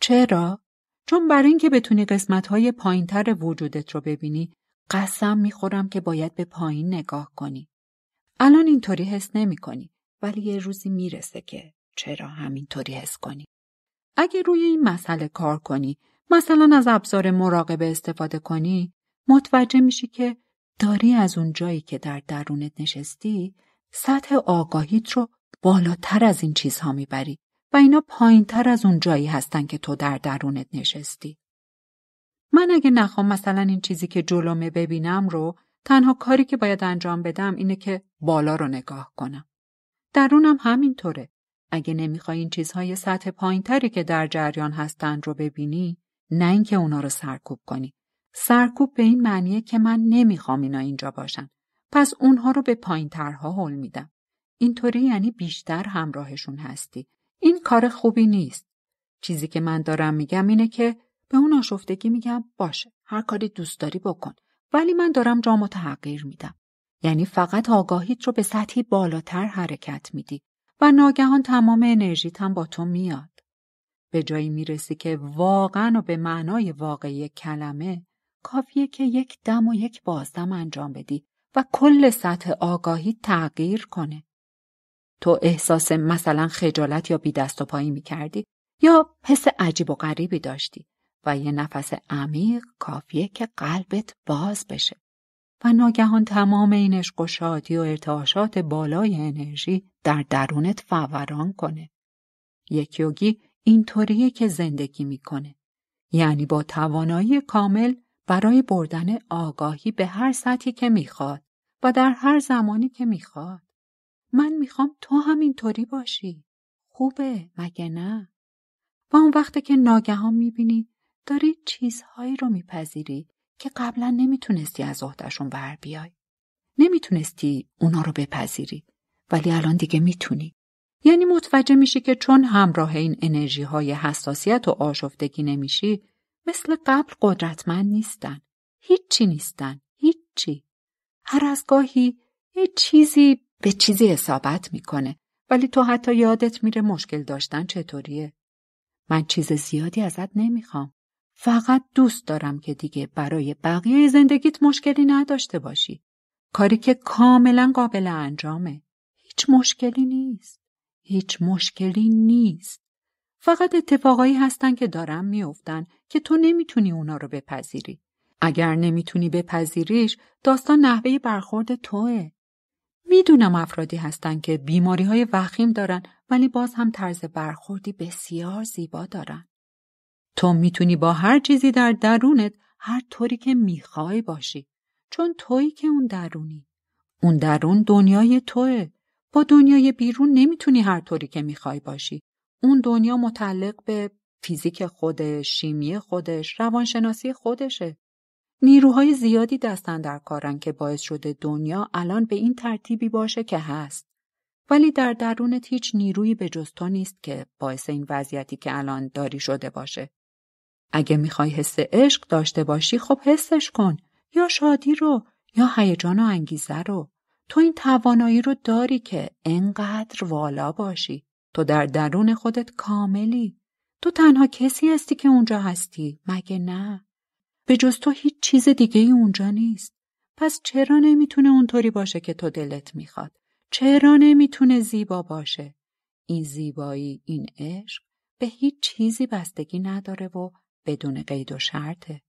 چرا؟ چون برای اینکه بتونی قسمتهای پایینتر وجودت رو ببینی قسم می‌خورم که باید به پایین نگاه کنی. الان اینطوری حس نمی کنی ولی یه روزی می‌رسه که چرا همینطوری حس کنی. اگه روی این مسئله کار کنی مثلا از ابزار مراقبه استفاده کنی متوجه میشی که داری از اون جایی که در درونت نشستی سطح آگاهیت رو بالاتر از این چیزها می‌بری و اینا پایین تر از اون جایی هستن که تو در درونت نشستی. من اگه نخوام مثلا این چیزی که جلومه ببینم رو تنها کاری که باید انجام بدم اینه که بالا رو نگاه کنم. درونم همینطوره. اگه نمی‌خوای این چیزهای سطح پایینتری که در جریان هستند رو ببینی نه اینکه اونا رو سرکوب کنی. سرکوب به این معنیه که من نمی‌خوام اینا اینجا باشن. پس اونها رو به پایینترها حل میدم. اینطوری یعنی بیشتر همراهشون هستی. این کار خوبی نیست. چیزی که من دارم میگم اینه که به اون آشفتگی میگم باشه هر کاری دوست داری بکن ولی من دارم جامو تغییر میدم. یعنی فقط آگاهیت رو به سطحی بالاتر حرکت میدی و ناگهان تمام انرژیت هم با تو میاد. به جایی می‌رسی که واقعا و به معنای واقعی کلمه کافیه که یک دم و یک بازدم انجام بدی و کل سطح آگاهی تغییر کنه. تو احساس مثلا خجالت یا بی دست و پایی می کردی یا حس عجیب و غریبی داشتی و یه نفس عمیق کافیه که قلبت باز بشه و ناگهان تمام این عشق و شادی و ارتعاشات بالای انرژی در درونت فوران کنه. یک یوگی اینطوریه که زندگی می‌کنه. یعنی با توانایی کامل برای بردن آگاهی به هر سطحی که می‌خواد و در هر زمانی که می‌خواد. من می‌خوام تو هم اینطوری باشی. خوبه مگه نه؟ و اون وقته که ناگهان می‌بینی داری چیزهایی رو میپذیری که قبلا نمی‌تونستی از عهدهشون بر بیای. نمی‌تونستی اونا رو بپذیری ولی الان دیگه می‌تونی. یعنی متوجه میشی که چون همراه این انرژی های حساسیت و آشفتگی نمیشی مثل قبل قدرتمند نیستن. هیچی نیستن. هیچی. هر از گاهی یه چیزی به چیزی اصابت می‌کنه ولی تو حتی یادت میره مشکل داشتن چطوریه. من چیز زیادی ازت نمی‌خوام. فقط دوست دارم که دیگه برای بقیه زندگیت مشکلی نداشته باشی. کاری که کاملا قابل انجامه. هیچ مشکلی نیست. هیچ مشکلی نیست. فقط اتفاقایی هستن که دارن میافتن که تو نمی‌تونی اونا رو بپذیری. اگر نمی‌تونی بپذیریش داستان نحوه برخورد توه. می‌دونم افرادی هستن که بیماری های وخیم دارن ولی باز هم طرز برخوردی بسیار زیبا دارن. تو می‌تونی با هر چیزی در درونت هر طوری که می‌خوای باشی. چون تویی که اون درونی. اون درون دنیای توه. با دنیای بیرون نمی‌تونی هر طوری که می‌خوای باشی. اون دنیا متعلق به فیزیک خودش، شیمی خودش، روانشناسی خودشه. نیروهای زیادی دستن در کارن که باعث شده دنیا الان به این ترتیبی باشه که هست. ولی در درونت هیچ نیرویی به جز تو نیست که باعث این وضعیتی که الان داری شده باشه. اگه می‌خوای حس عشق داشته باشی خب حسش کن یا شادی رو یا هیجان و انگیزه رو. تو این توانایی رو داری که انقدر والا باشی. تو در درون خودت کاملی. تو تنها کسی هستی که اونجا هستی مگه نه؟ به جز تو هیچ چیز دیگه ای اونجا نیست. پس چرا نمی‌تونه اونطوری باشه که تو دلت می‌خواد؟ چرا نمی‌تونه زیبا باشه؟ این زیبایی، این عشق به هیچ چیزی بستگی نداره و بدون قید و شرطه.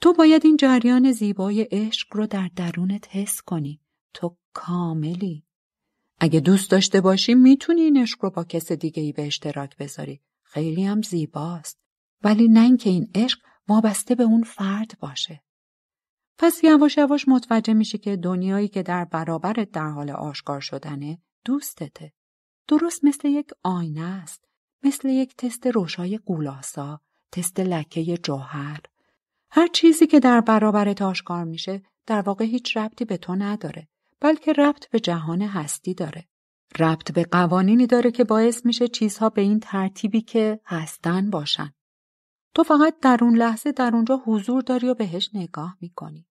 تو باید این جریان زیبای عشق رو در درونت حس کنی. تو کاملی. اگه دوست داشته باشی می‌تونی این عشق رو با کس دیگه ای به اشتراک بذاری. خیلی هم زیباست. ولی نه اینکه این عشق وابسته به اون فرد باشه. پس یواش یواش متوجه میشی که دنیایی که در برابرت در حال آشکار شدنه دوستته. درست مثل یک آینه است. مثل یک تست روشای قولاسا، تست لکه جوهر. هر چیزی که در برابرت آشکار میشه در واقع هیچ ربطی به تو نداره. بلکه ربط به جهان هستی داره. ربط به قوانینی داره که باعث میشه چیزها به این ترتیبی که هستن باشن. تو فقط در اون لحظه در اونجا حضور داری و بهش نگاه می‌کنی.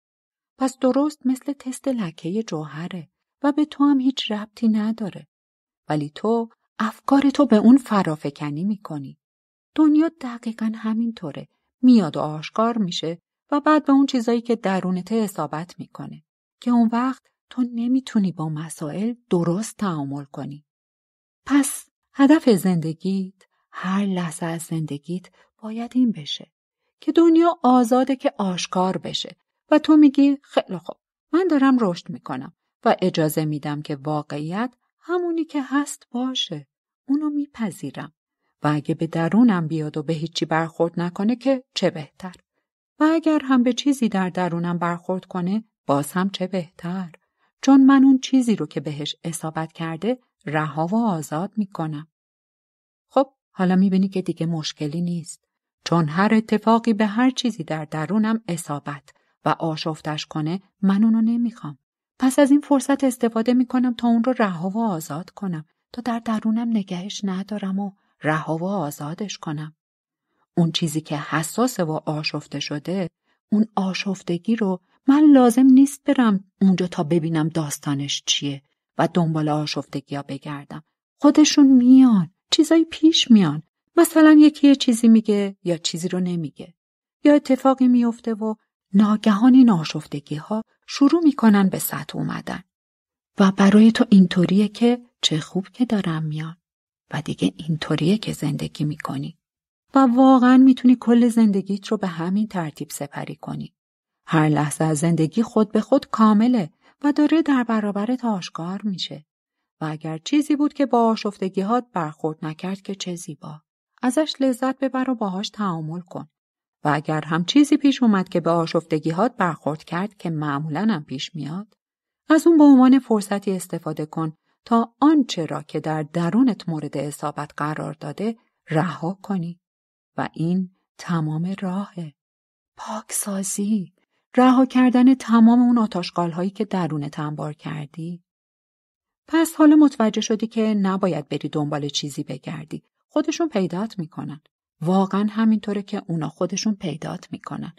پس درست مثل تست لکه جوهره و به تو هم هیچ ربطی نداره. ولی تو افکار تو به اون فرافکنی می‌کنی. دنیا دقیقا همینطوره. میاد و آشکار میشه و بعد به اون چیزایی که درونت اصابت می‌کنه که اون وقت تو نمی‌تونی با مسائل درست تعامل کنی. پس هدف زندگیت هر لحظه از زندگیت باید این بشه که دنیا آزاده که آشکار بشه. و تو میگی خیلی خوب. من دارم رشد می‌کنم و اجازه میدم که واقعیت همونی که هست باشه. اونو میپذیرم. و اگه به درونم بیاد و به هیچی برخورد نکنه که چه بهتر؟ و اگر هم به چیزی در درونم برخورد کنه باز هم چه بهتر؟ چون من اون چیزی رو که بهش اصابت کرده رها و آزاد می‌کنم. خب حالا می‌بینی که دیگه مشکلی نیست. چون هر اتفاقی به هر چیزی در درونم اصابت و آشفتش کنه من اونو نمی‌خوام. پس از این فرصت استفاده می‌کنم تا اون رو رها و آزاد کنم. تا در درونم نگهش ندارم و رها و آزادش کنم. اون چیزی که حساس و آشفته شده اون آشفتگی رو من لازم نیست برم اونجا تا ببینم داستانش چیه و دنبال آشفتگی ها بگردم. خودشون میان چیزایی پیش میان. مثلا یکی چیزی میگه یا چیزی رو نمیگه یا اتفاقی میفته و ناگهان این آشفتگی ها شروع می‌کنن به سطح اومدن و برای تو اینطوریه که چه خوب که دارم میان و دیگه اینطوریه که زندگی می‌کنی و واقعا می‌تونی کل زندگیت رو به همین ترتیب سپری کنی. هر لحظه از زندگی خود به خود کامله و داره در برابرت آشکار میشه. و اگر چیزی بود که با آشفتگیهات برخورد نکرد که چه زیبا. ازش لذت ببر و باهاش تعامل کن. و اگر هم چیزی پیش اومد که به آشفتگیهات برخورد کرد که معمولا هم پیش میاد از اون به عنوان فرصتی استفاده کن تا آنچه را که در درونت مورد اصابت قرار داده رها کنی. و این تمام راهه. پاکسازی. رها کردن تمام اون آتاشقال هایی که درونت انبار کردی. پس حالا متوجه شدی که نباید بری دنبال چیزی بگردی. خودشون پیدات می‌کنن واقعا همینطوره که اونا خودشون پیدات می‌کنن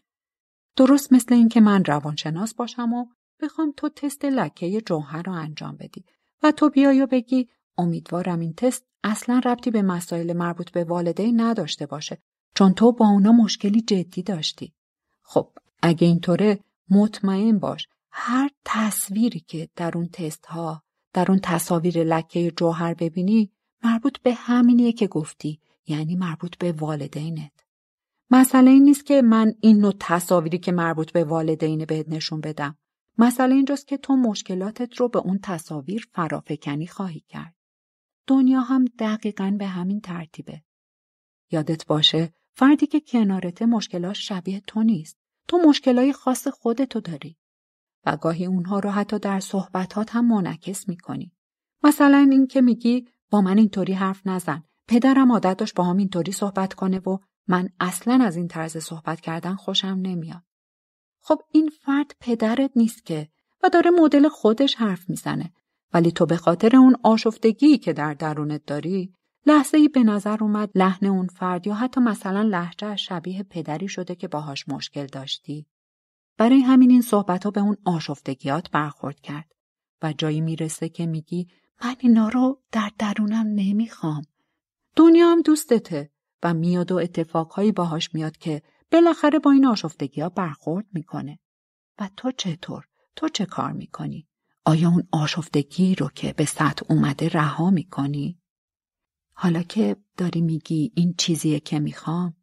درست مثل اینکه من روانشناس باشم و بخوام تو تست لکه جوهر رو انجام بدی و تو بیای و بگی امیدوارم این تست اصلا ربطی به مسائل مربوط به والدین نداشته باشه چون تو با اونا مشکلی جدی داشتی. خب اگه اینطوره مطمئن باش هر تصویری که در اون تست ها در اون تصاویر لکه جوهر ببینی مربوط به همینیه که گفتی یعنی مربوط به والدینت. مسئله این نیست که من این نوع تصاویری که مربوط به والدین بهت نشون بدم. مسئله اینجاست که تو مشکلاتت رو به اون تصاویر فرافکنی خواهی کرد. دنیا هم دقیقا به همین ترتیبه. یادت باشه فردی که کنارته مشکلاش شبیه تو نیست. تو مشکلای خاص خودتو داری. و گاهی اونها رو حتی در صحبتات هم منعکس می‌کنی. مثلا این که میگی با من اینطوری حرف نزن. پدرم عادت داشت با هم اینطوری صحبت کنه و من اصلا از این طرز صحبت کردن خوشم نمیاد. خب این فرد پدرت نیست که و داره مدل خودش حرف می‌زنه ولی تو به خاطر اون آشفتگی که در درونت داری لحظه ای به نظر اومد لحن اون فرد یا حتی مثلا لحجه شبیه پدری شده که باهاش مشکل داشتی. برای همین این صحبت ها به اون آشفتگیات برخورد کرد و جایی می‌رسه که میگی من اینا رو در درونم نمی‌خوام. دنیا هم دوستته و میاد و اتفاقهایی باهاش میاد که بالاخره با این آشفتگی ها برخورد می‌کنه. و تو چطور؟ تو چه کار می‌کنی؟ آیا اون آشفتگی رو که به سطح اومده رها می‌کنی؟ حالا که داری میگی این چیزیه که می‌خوام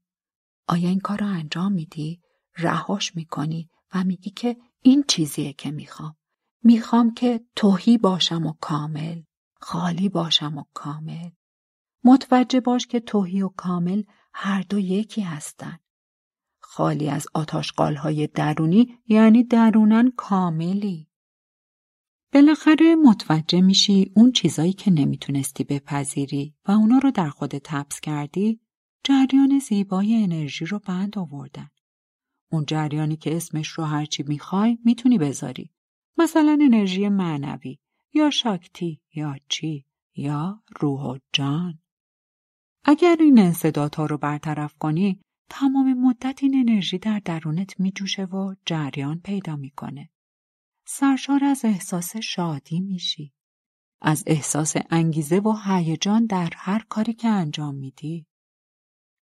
آیا این کار رو انجام میدی؟ رهاش می‌کنی و میگی که این چیزیه که می‌خوام می‌خوام که توهی باشم و کامل خالی باشم و کامل متوجه باش که توهی و کامل هر دو یکی هستن خالی از آتاشقالهای درونی یعنی درونن کاملی بالاخره متوجه میشی اون چیزایی که نمی‌تونستی بپذیری و اونا رو در خود تبس کردی جریان زیبای انرژی رو بند آوردن. اون جریانی که اسمش رو هرچی می‌خوای می‌تونی بذاری. مثلا انرژی معنوی یا شاکتی یا چی یا روح و جان اگر این انصدادها رو برطرف کنی تمام مدت این انرژی در درونت میجوشه و جریان پیدا می‌کنه. سرشار از احساس شادی میشی. از احساس انگیزه و هیجان در هر کاری که انجام میدی.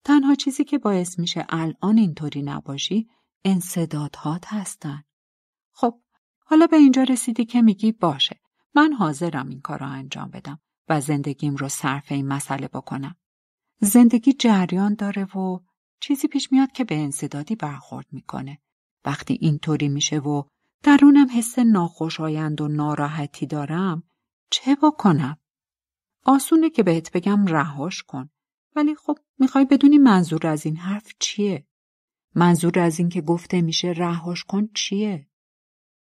تنها چیزی که باعث میشه الان اینطوری نباشی انصدادهات هستن. حالا به اینجا رسیدی که میگی باشه من حاضرم این کار را انجام بدم و زندگیم رو صرف این مسئله بکنم. زندگی جریان داره و چیزی پیش میاد که به انصدادی برخورد می‌کنه. وقتی اینطوری میشه و درونم حس ناخوشایند و ناراحتی دارم چه بکنم؟ آسونه که بهت بگم رهاش کن. ولی خب می‌خوای بدونی منظور از این حرف چیه؟ منظور از این که گفته میشه رهاش کن چیه؟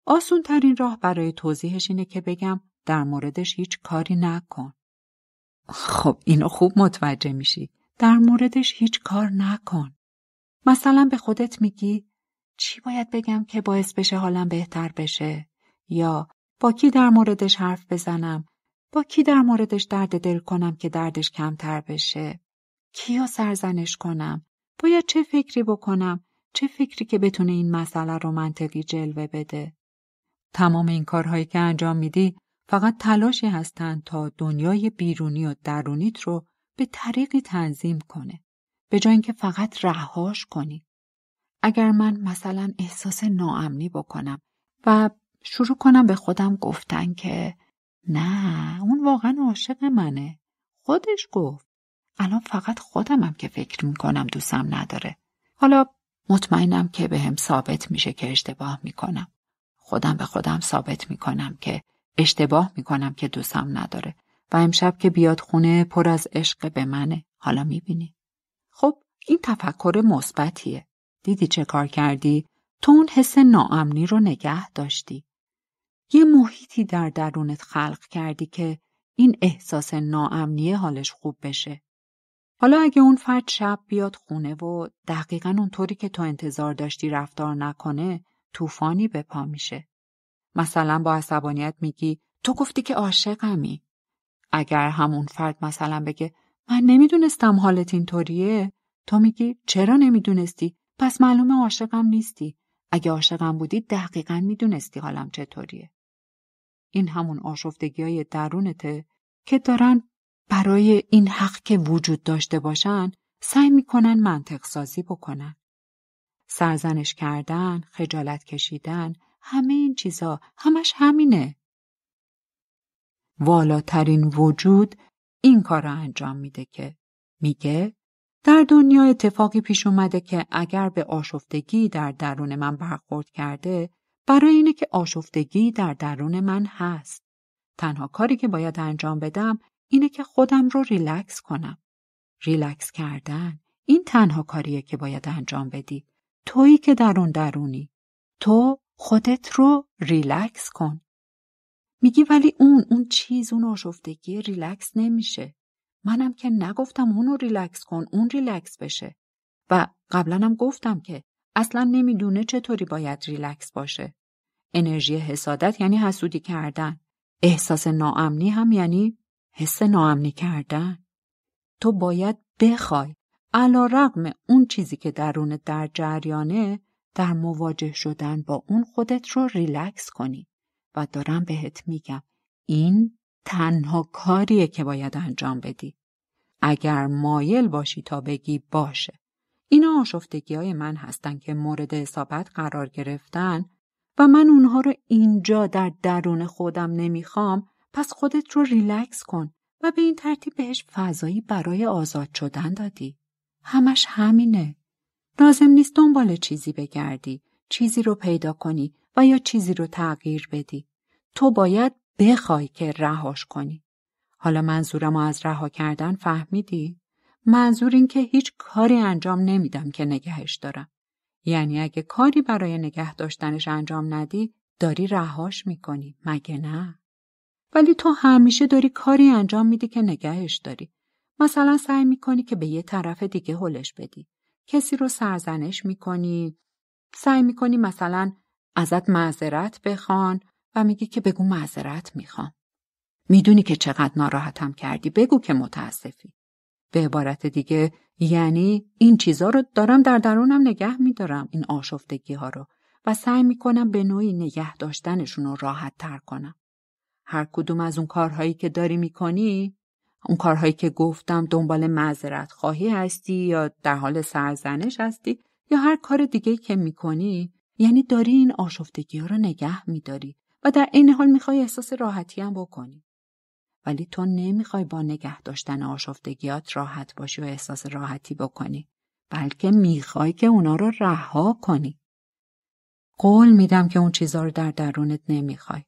آسون ترین راه برای توضیحش اینه که بگم در موردش هیچ کاری نکن. خب اینو خوب متوجه میشی. در موردش هیچ کار نکن. مثلا به خودت میگی چی باید بگم که باعث بشه حالم بهتر بشه؟ یا با کی در موردش حرف بزنم؟ با کی در موردش درد دل کنم که دردش کمتر بشه؟ کیا سرزنش کنم؟ باید چه فکری بکنم؟ چه فکری که بتونه این مسئله رو منطقی جلوه بده؟ تمام این کارهایی که انجام میدی فقط تلاشی هستند تا دنیای بیرونی و درونیت رو به طریقی تنظیم کنه. به جای اینکه فقط رهاش کنی. اگر من مثلا احساس ناامنی بکنم و شروع کنم به خودم گفتن که نه اون واقعا عاشق منه. خودش گفت. الان فقط خودمم که فکر می‌کنم دوستم نداره. حالا مطمئنم که به هم ثابت میشه که اشتباه می‌کنم. خودم به خودم ثابت می‌کنم که اشتباه می‌کنم که دوستم نداره و امشب که بیاد خونه پر از عشق به منه حالا می‌بینی. خب این تفکر مثبتیه. دیدی چه کار کردی؟ تو اون حس ناامنی رو نگه داشتی. یه محیطی در درونت خلق کردی که این احساس ناامنی حالش خوب بشه. حالا اگه اون فرد شب بیاد خونه و دقیقا اونطوری که تو انتظار داشتی رفتار نکنه طوفانی به پا میشه. مثلا با عصبانیت میگی تو گفتی که عاشقمی. اگر همون فرد مثلا بگه من نمی‌دونستم حالت اینطوریه. تو میگی چرا نمی‌دونستی؟ پس معلومه عاشقم نیستی. اگه عاشقم بودی دقیقا می‌دونستی حالم چطوریه. این همون آشفتگی های درونته که دارن برای این حق که وجود داشته باشن سعی می‌کنن منطق سازی بکنن. سرزنش کردن، خجالت کشیدن، همه این چیزا همش همینه. والاترین وجود این کار را انجام میده که میگه در دنیا اتفاقی پیش اومده که اگر به آشفتگی در درون من برخورد کرده برای اینه که آشفتگی در درون من هست. تنها کاری که باید انجام بدم اینه که خودم رو ریلکس کنم. ریلکس کردن این تنها کاریه که باید انجام بدی. تویی که درون درونی. تو خودت رو ریلکس کن. میگی ولی اون اون چیز اون آشفتگی ریلکس نمیشه. منم که نگفتم اونو ریلکس کن اون ریلکس بشه. و قبلا هم گفتم که اصلا نمی‌دونه چطوری باید ریلکس باشه. انرژی حسادت یعنی حسودی کردن. احساس ناامنی هم یعنی حس ناامنی کردن. تو باید بخوای. علی رغم اون چیزی که درونت در جریانه در مواجه شدن با اون خودت رو ریلکس کنی و دارم بهت میگم این تنها کاریه که باید انجام بدی. اگر مایل باشی تا بگی باشه. اینا آشفتگی های من هستن که مورد اصابت قرار گرفتن و من اونها رو اینجا در درون خودم نمی‌خوام پس خودت رو ریلکس کن و به این ترتیب بهش فضایی برای آزاد شدن دادی. همش همینه. لازم نیست دنبال چیزی بگردی، چیزی رو پیدا کنی و یا چیزی رو تغییر بدی. تو باید بخوای که رهاش کنی. حالا منظورم از رها کردن فهمیدی؟ منظور این که هیچ کاری انجام نمیدم که نگهش دارم. یعنی اگه کاری برای نگه داشتنش انجام ندی، داری رهاش می‌کنی. مگه نه؟ ولی تو همیشه داری کاری انجام میدی که نگهش داری. مثلا سعی می‌کنی که به یه طرف دیگه هلش بدی. کسی رو سرزنش می‌کنی. سعی می‌کنی مثلا ازت معذرت بخوان و میگی که بگو معذرت می‌خوام. می‌دونی که چقدر ناراحتم کردی. بگو که متاسفی. به عبارت دیگه یعنی این چیزا رو دارم در درونم نگه میدارم این آشفتگی ها رو. و سعی می‌کنم به نوعی نگه داشتنشون رو راحت تر کنم. هر کدوم از اون کارهایی که داری می‌کنی اون کارهایی که گفتم دنبال معذرت خواهی هستی یا در حال سرزنش هستی یا هر کار دیگه که می‌کنی یعنی داری این آشفتگی ها رو نگه میداری و در این حال می‌خوای احساس راحتی هم بکنی. ولی تو نمی‌خوای با نگه داشتن آشفتگیات راحت باشی و احساس راحتی بکنی بلکه می‌خوای که اونا رو رها کنی. قول میدم که اون چیزا رو در درونت نمی‌خوای.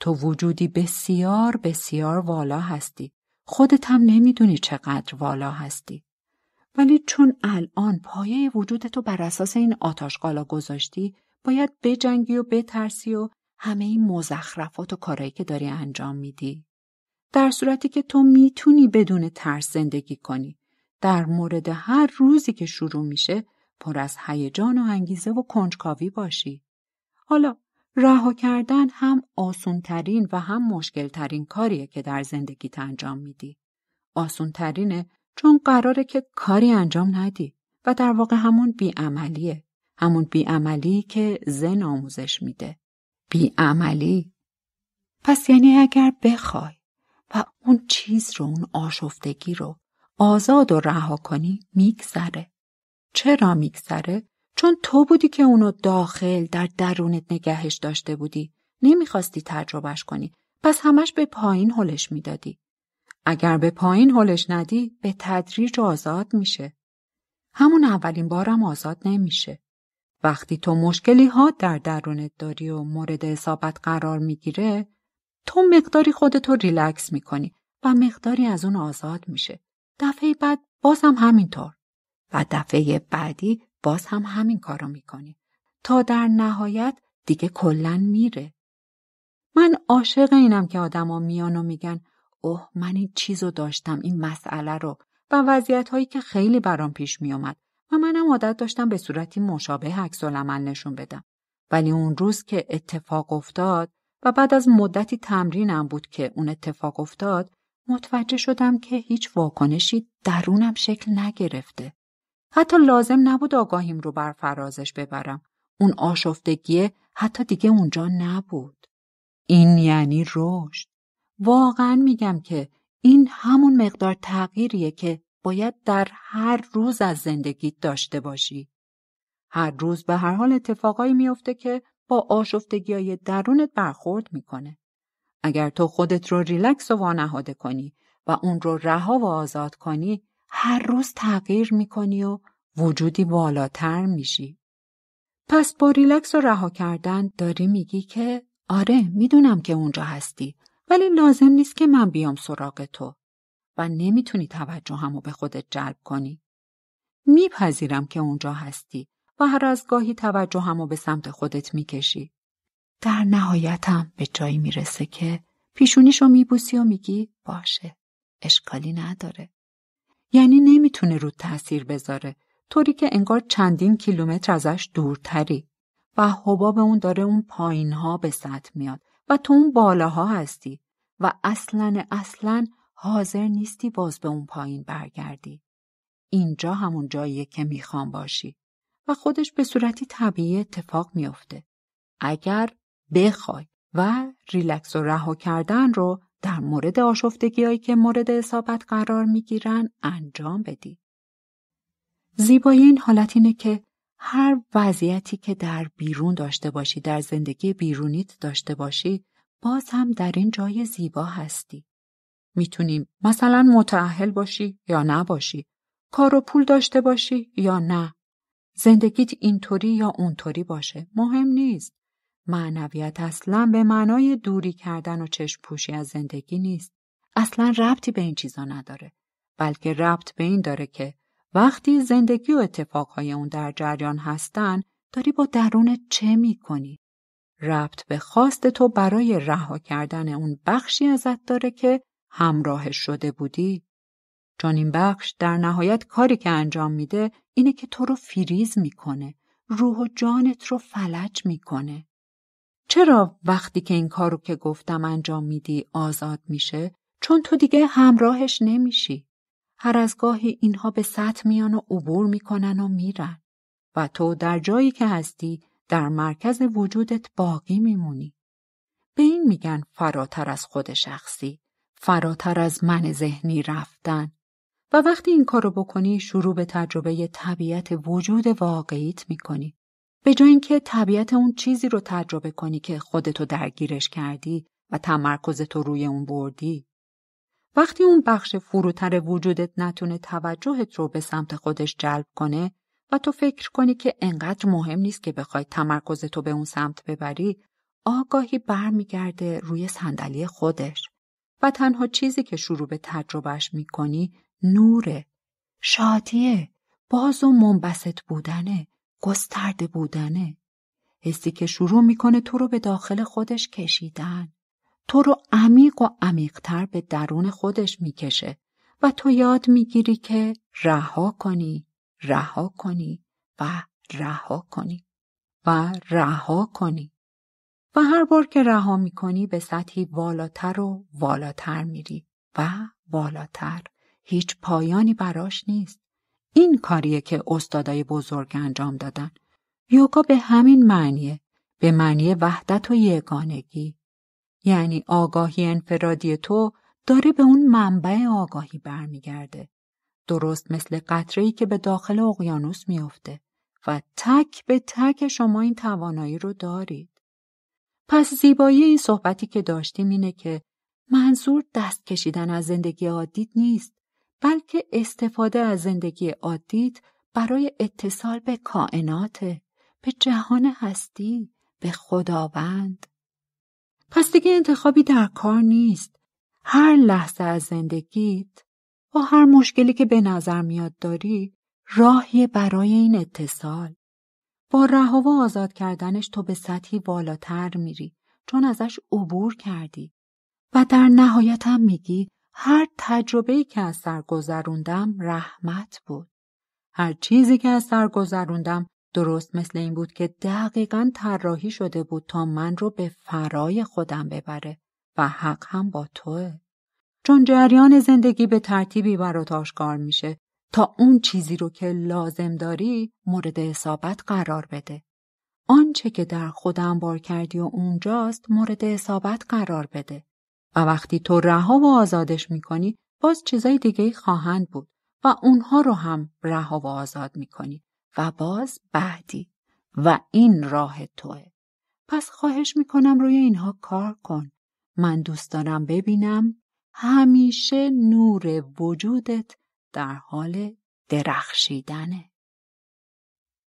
تو وجودی بسیار بسیار والا هستی. خودت هم نمی‌دونی چقدر والا هستی. ولی چون الان پایه وجودتو بر اساس این آتاشقالا گذاشتی باید بجنگی و بترسی و همه این مزخرفات و کارایی که داری انجام میدی. در صورتی که تو می‌تونی بدون ترس زندگی کنی. در مورد هر روزی که شروع میشه پر از هیجان و انگیزه و کنجکاوی باشی. حالا رها کردن هم آسونترین و هم مشکلترین کاریه که در زندگیت انجام میدی. آسونترینه چون قراره که کاری انجام ندی و در واقع همون بیعملیه. همون بیعملی که زن آموزش میده. بیعملی. پس یعنی اگر بخوای و اون چیز رو اون آشفتگی رو آزاد و رها کنی میگذره. چرا میگذره؟ چون تو بودی که اونو داخل در درونت نگهش داشته بودی. نمی‌خواستی تجربهش کنی. پس همش به پایین هلش می‌دادی. اگر به پایین هلش ندی به تدریج آزاد میشه. همون اولین بارم آزاد نمیشه. وقتی تو مشکلی ها در درونت داری و مورد اصابت قرار می‌گیره تو مقداری خودتو ریلکس می‌کنی و مقداری از اون آزاد میشه. دفعه بعد باز هم همینطور و دفعه بعدی باز هم همین کارو می‌کنی تا در نهایت دیگه کلا میره. من عاشق اینم که آدما میان و میگن اوه من این چیزو داشتم این مسئله رو و وضعیت هایی که خیلی برام پیش میومد و منم عادت داشتم به صورتی مشابه عکس نشون بدم. ولی اون روز که اتفاق افتاد و بعد از مدتی تمرینم بود که اون اتفاق افتاد متوجه شدم که هیچ واکنشی درونم شکل نگرفته. حتی لازم نبود آگاهیم رو بر فرازش ببرم. اون آشفتگیه حتی دیگه اونجا نبود. این یعنی رشد. واقعا میگم که این همون مقدار تغییریه که باید در هر روز از زندگیت داشته باشی. هر روز به هر حال اتفاقایی میافته که با آشفتگی های درونت برخورد می‌کنه. اگر تو خودت رو ریلکس و وانهاده کنی و اون رو رها و آزاد کنی هر روز تغییر می‌کنی و وجودی بالاتر میشی. پس با ریلکس و رها کردن داری میگی که آره می‌دونم که اونجا هستی ولی لازم نیست که من بیام سراغ تو و نمی‌تونی توجهمو به خودت جلب کنی. میپذیرم که اونجا هستی و هر از گاهی توجه همو به سمت خودت می‌کشی. در نهایتم به جایی می‌رسه که پیشونیشو میبوسی و میگی باشه اشکالی نداره. یعنی نمی‌تونه رو تاثیر بذاره. طوری که انگار چندین کیلومتر ازش دورتری. و حباب اون داره اون پایین ها به سطح میاد. و تو اون بالاها هستی. و اصلا اصلا حاضر نیستی باز به اون پایین برگردی. اینجا همون جاییه که می‌خوام باشی. و خودش به صورتی طبیعی اتفاق میافته. اگر بخوای و ریلکس و رها کردن رو در مورد آشفتگی که مورد اصابت قرار می‌گیرن انجام بدی. زیبایی این حالت اینه که هر وضعیتی که در بیرون داشته باشی در زندگی بیرونیت داشته باشی باز هم در این جای زیبا هستی. می‌تونیم مثلا متعهل باشی یا نباشی. کار و پول داشته باشی یا نه. زندگیت اینطوری یا اونطوری باشه. مهم نیست. معنویت اصلا به معنای دوری کردن و چشم پوشی از زندگی نیست. اصلا ربطی به این چیزا نداره. بلکه ربط به این داره که وقتی زندگی و اتفاقهای اون در جریان هستن داری با درونت چه می‌کنی؟ ربط به خواست تو برای رها کردن اون بخشی ازت داره که همراه شده بودی. چون این بخش در نهایت کاری که انجام میده اینه که تو رو فریز می‌کنه. روح و جانت رو فلج می‌کنه. چرا وقتی که این کارو که گفتم انجام میدی آزاد میشه؟ چون تو دیگه همراهش نمیشی. هر از گاهی اینها به سطح میان و عبور می‌کنن و میرن و تو در جایی که هستی در مرکز وجودت باقی میمونی. به این میگن فراتر از خود شخصی، فراتر از من ذهنی رفتن. و وقتی این کارو بکنی شروع به تجربه طبیعت وجود واقعیت می‌کنی. به جای اینکه طبیعت اون چیزی رو تجربه کنی که خودتو درگیرش کردی و تمرکزتو روی اون بردی. وقتی اون بخش فروتر وجودت نتونه توجهت رو به سمت خودش جلب کنه و تو فکر کنی که انقدر مهم نیست که بخوای تمرکزتو به اون سمت ببری آگاهی برمیگرده روی صندلی خودش و تنها چیزی که شروع به تجربهش می‌کنی نوره. شادیه. باز و منبسط بودنه. گسترده بودنه. حسی که شروع می‌کنه تو رو به داخل خودش کشیدن. تو رو عمیق و عمیقتر به درون خودش می‌کشه و تو یاد می‌گیری که رها کنی رها کنی و رها کنی و رها کنی. و هر بار که رها می‌کنی به سطحی والاتر و والاتر میری و والاتر. هیچ پایانی براش نیست. این کاریه که استادای بزرگ انجام دادن. یوگا به همین معنیه به معنی وحدت و یگانگی. یعنی آگاهی انفرادی تو داره به اون منبع آگاهی برمیگرده. درست مثل قطره‌ای که به داخل اقیانوس میافته و تک به تک شما این توانایی رو دارید. پس زیبایی این صحبتی که داشتیم اینه که منظور دست کشیدن از زندگی عادیت نیست. بلکه استفاده از زندگی عادیت برای اتصال به کائنات، به جهان هستی، به خداوند. پس دیگه انتخابی در کار نیست. هر لحظه از زندگیت با هر مشکلی که به نظر میاد داری راهی برای این اتصال. با رها و آزاد کردنش تو به سطحی بالاتر میری چون ازش عبور کردی و در نهایت هم میگی هر تجربه‌ای که از سر گذروندم رحمت بود. هر چیزی که از سر گذروندم درست مثل این بود که دقیقا طراحی شده بود تا من رو به فرای خودم ببره و حق هم با توه. چون جریان زندگی به ترتیبی برات آشکار میشه تا اون چیزی رو که لازم داری مورد اصابت قرار بده. آنچه که در خودم بار کردی و اونجاست مورد اصابت قرار بده. و وقتی تو رها و آزادش می‌کنی باز چیزای دیگه خواهند بود و اونها رو هم رها و آزاد می‌کنی و باز بعدی و این راه توه. پس خواهش می‌کنم روی اینها کار کن. من دوست دارم ببینم همیشه نور وجودت در حال درخشیدنه.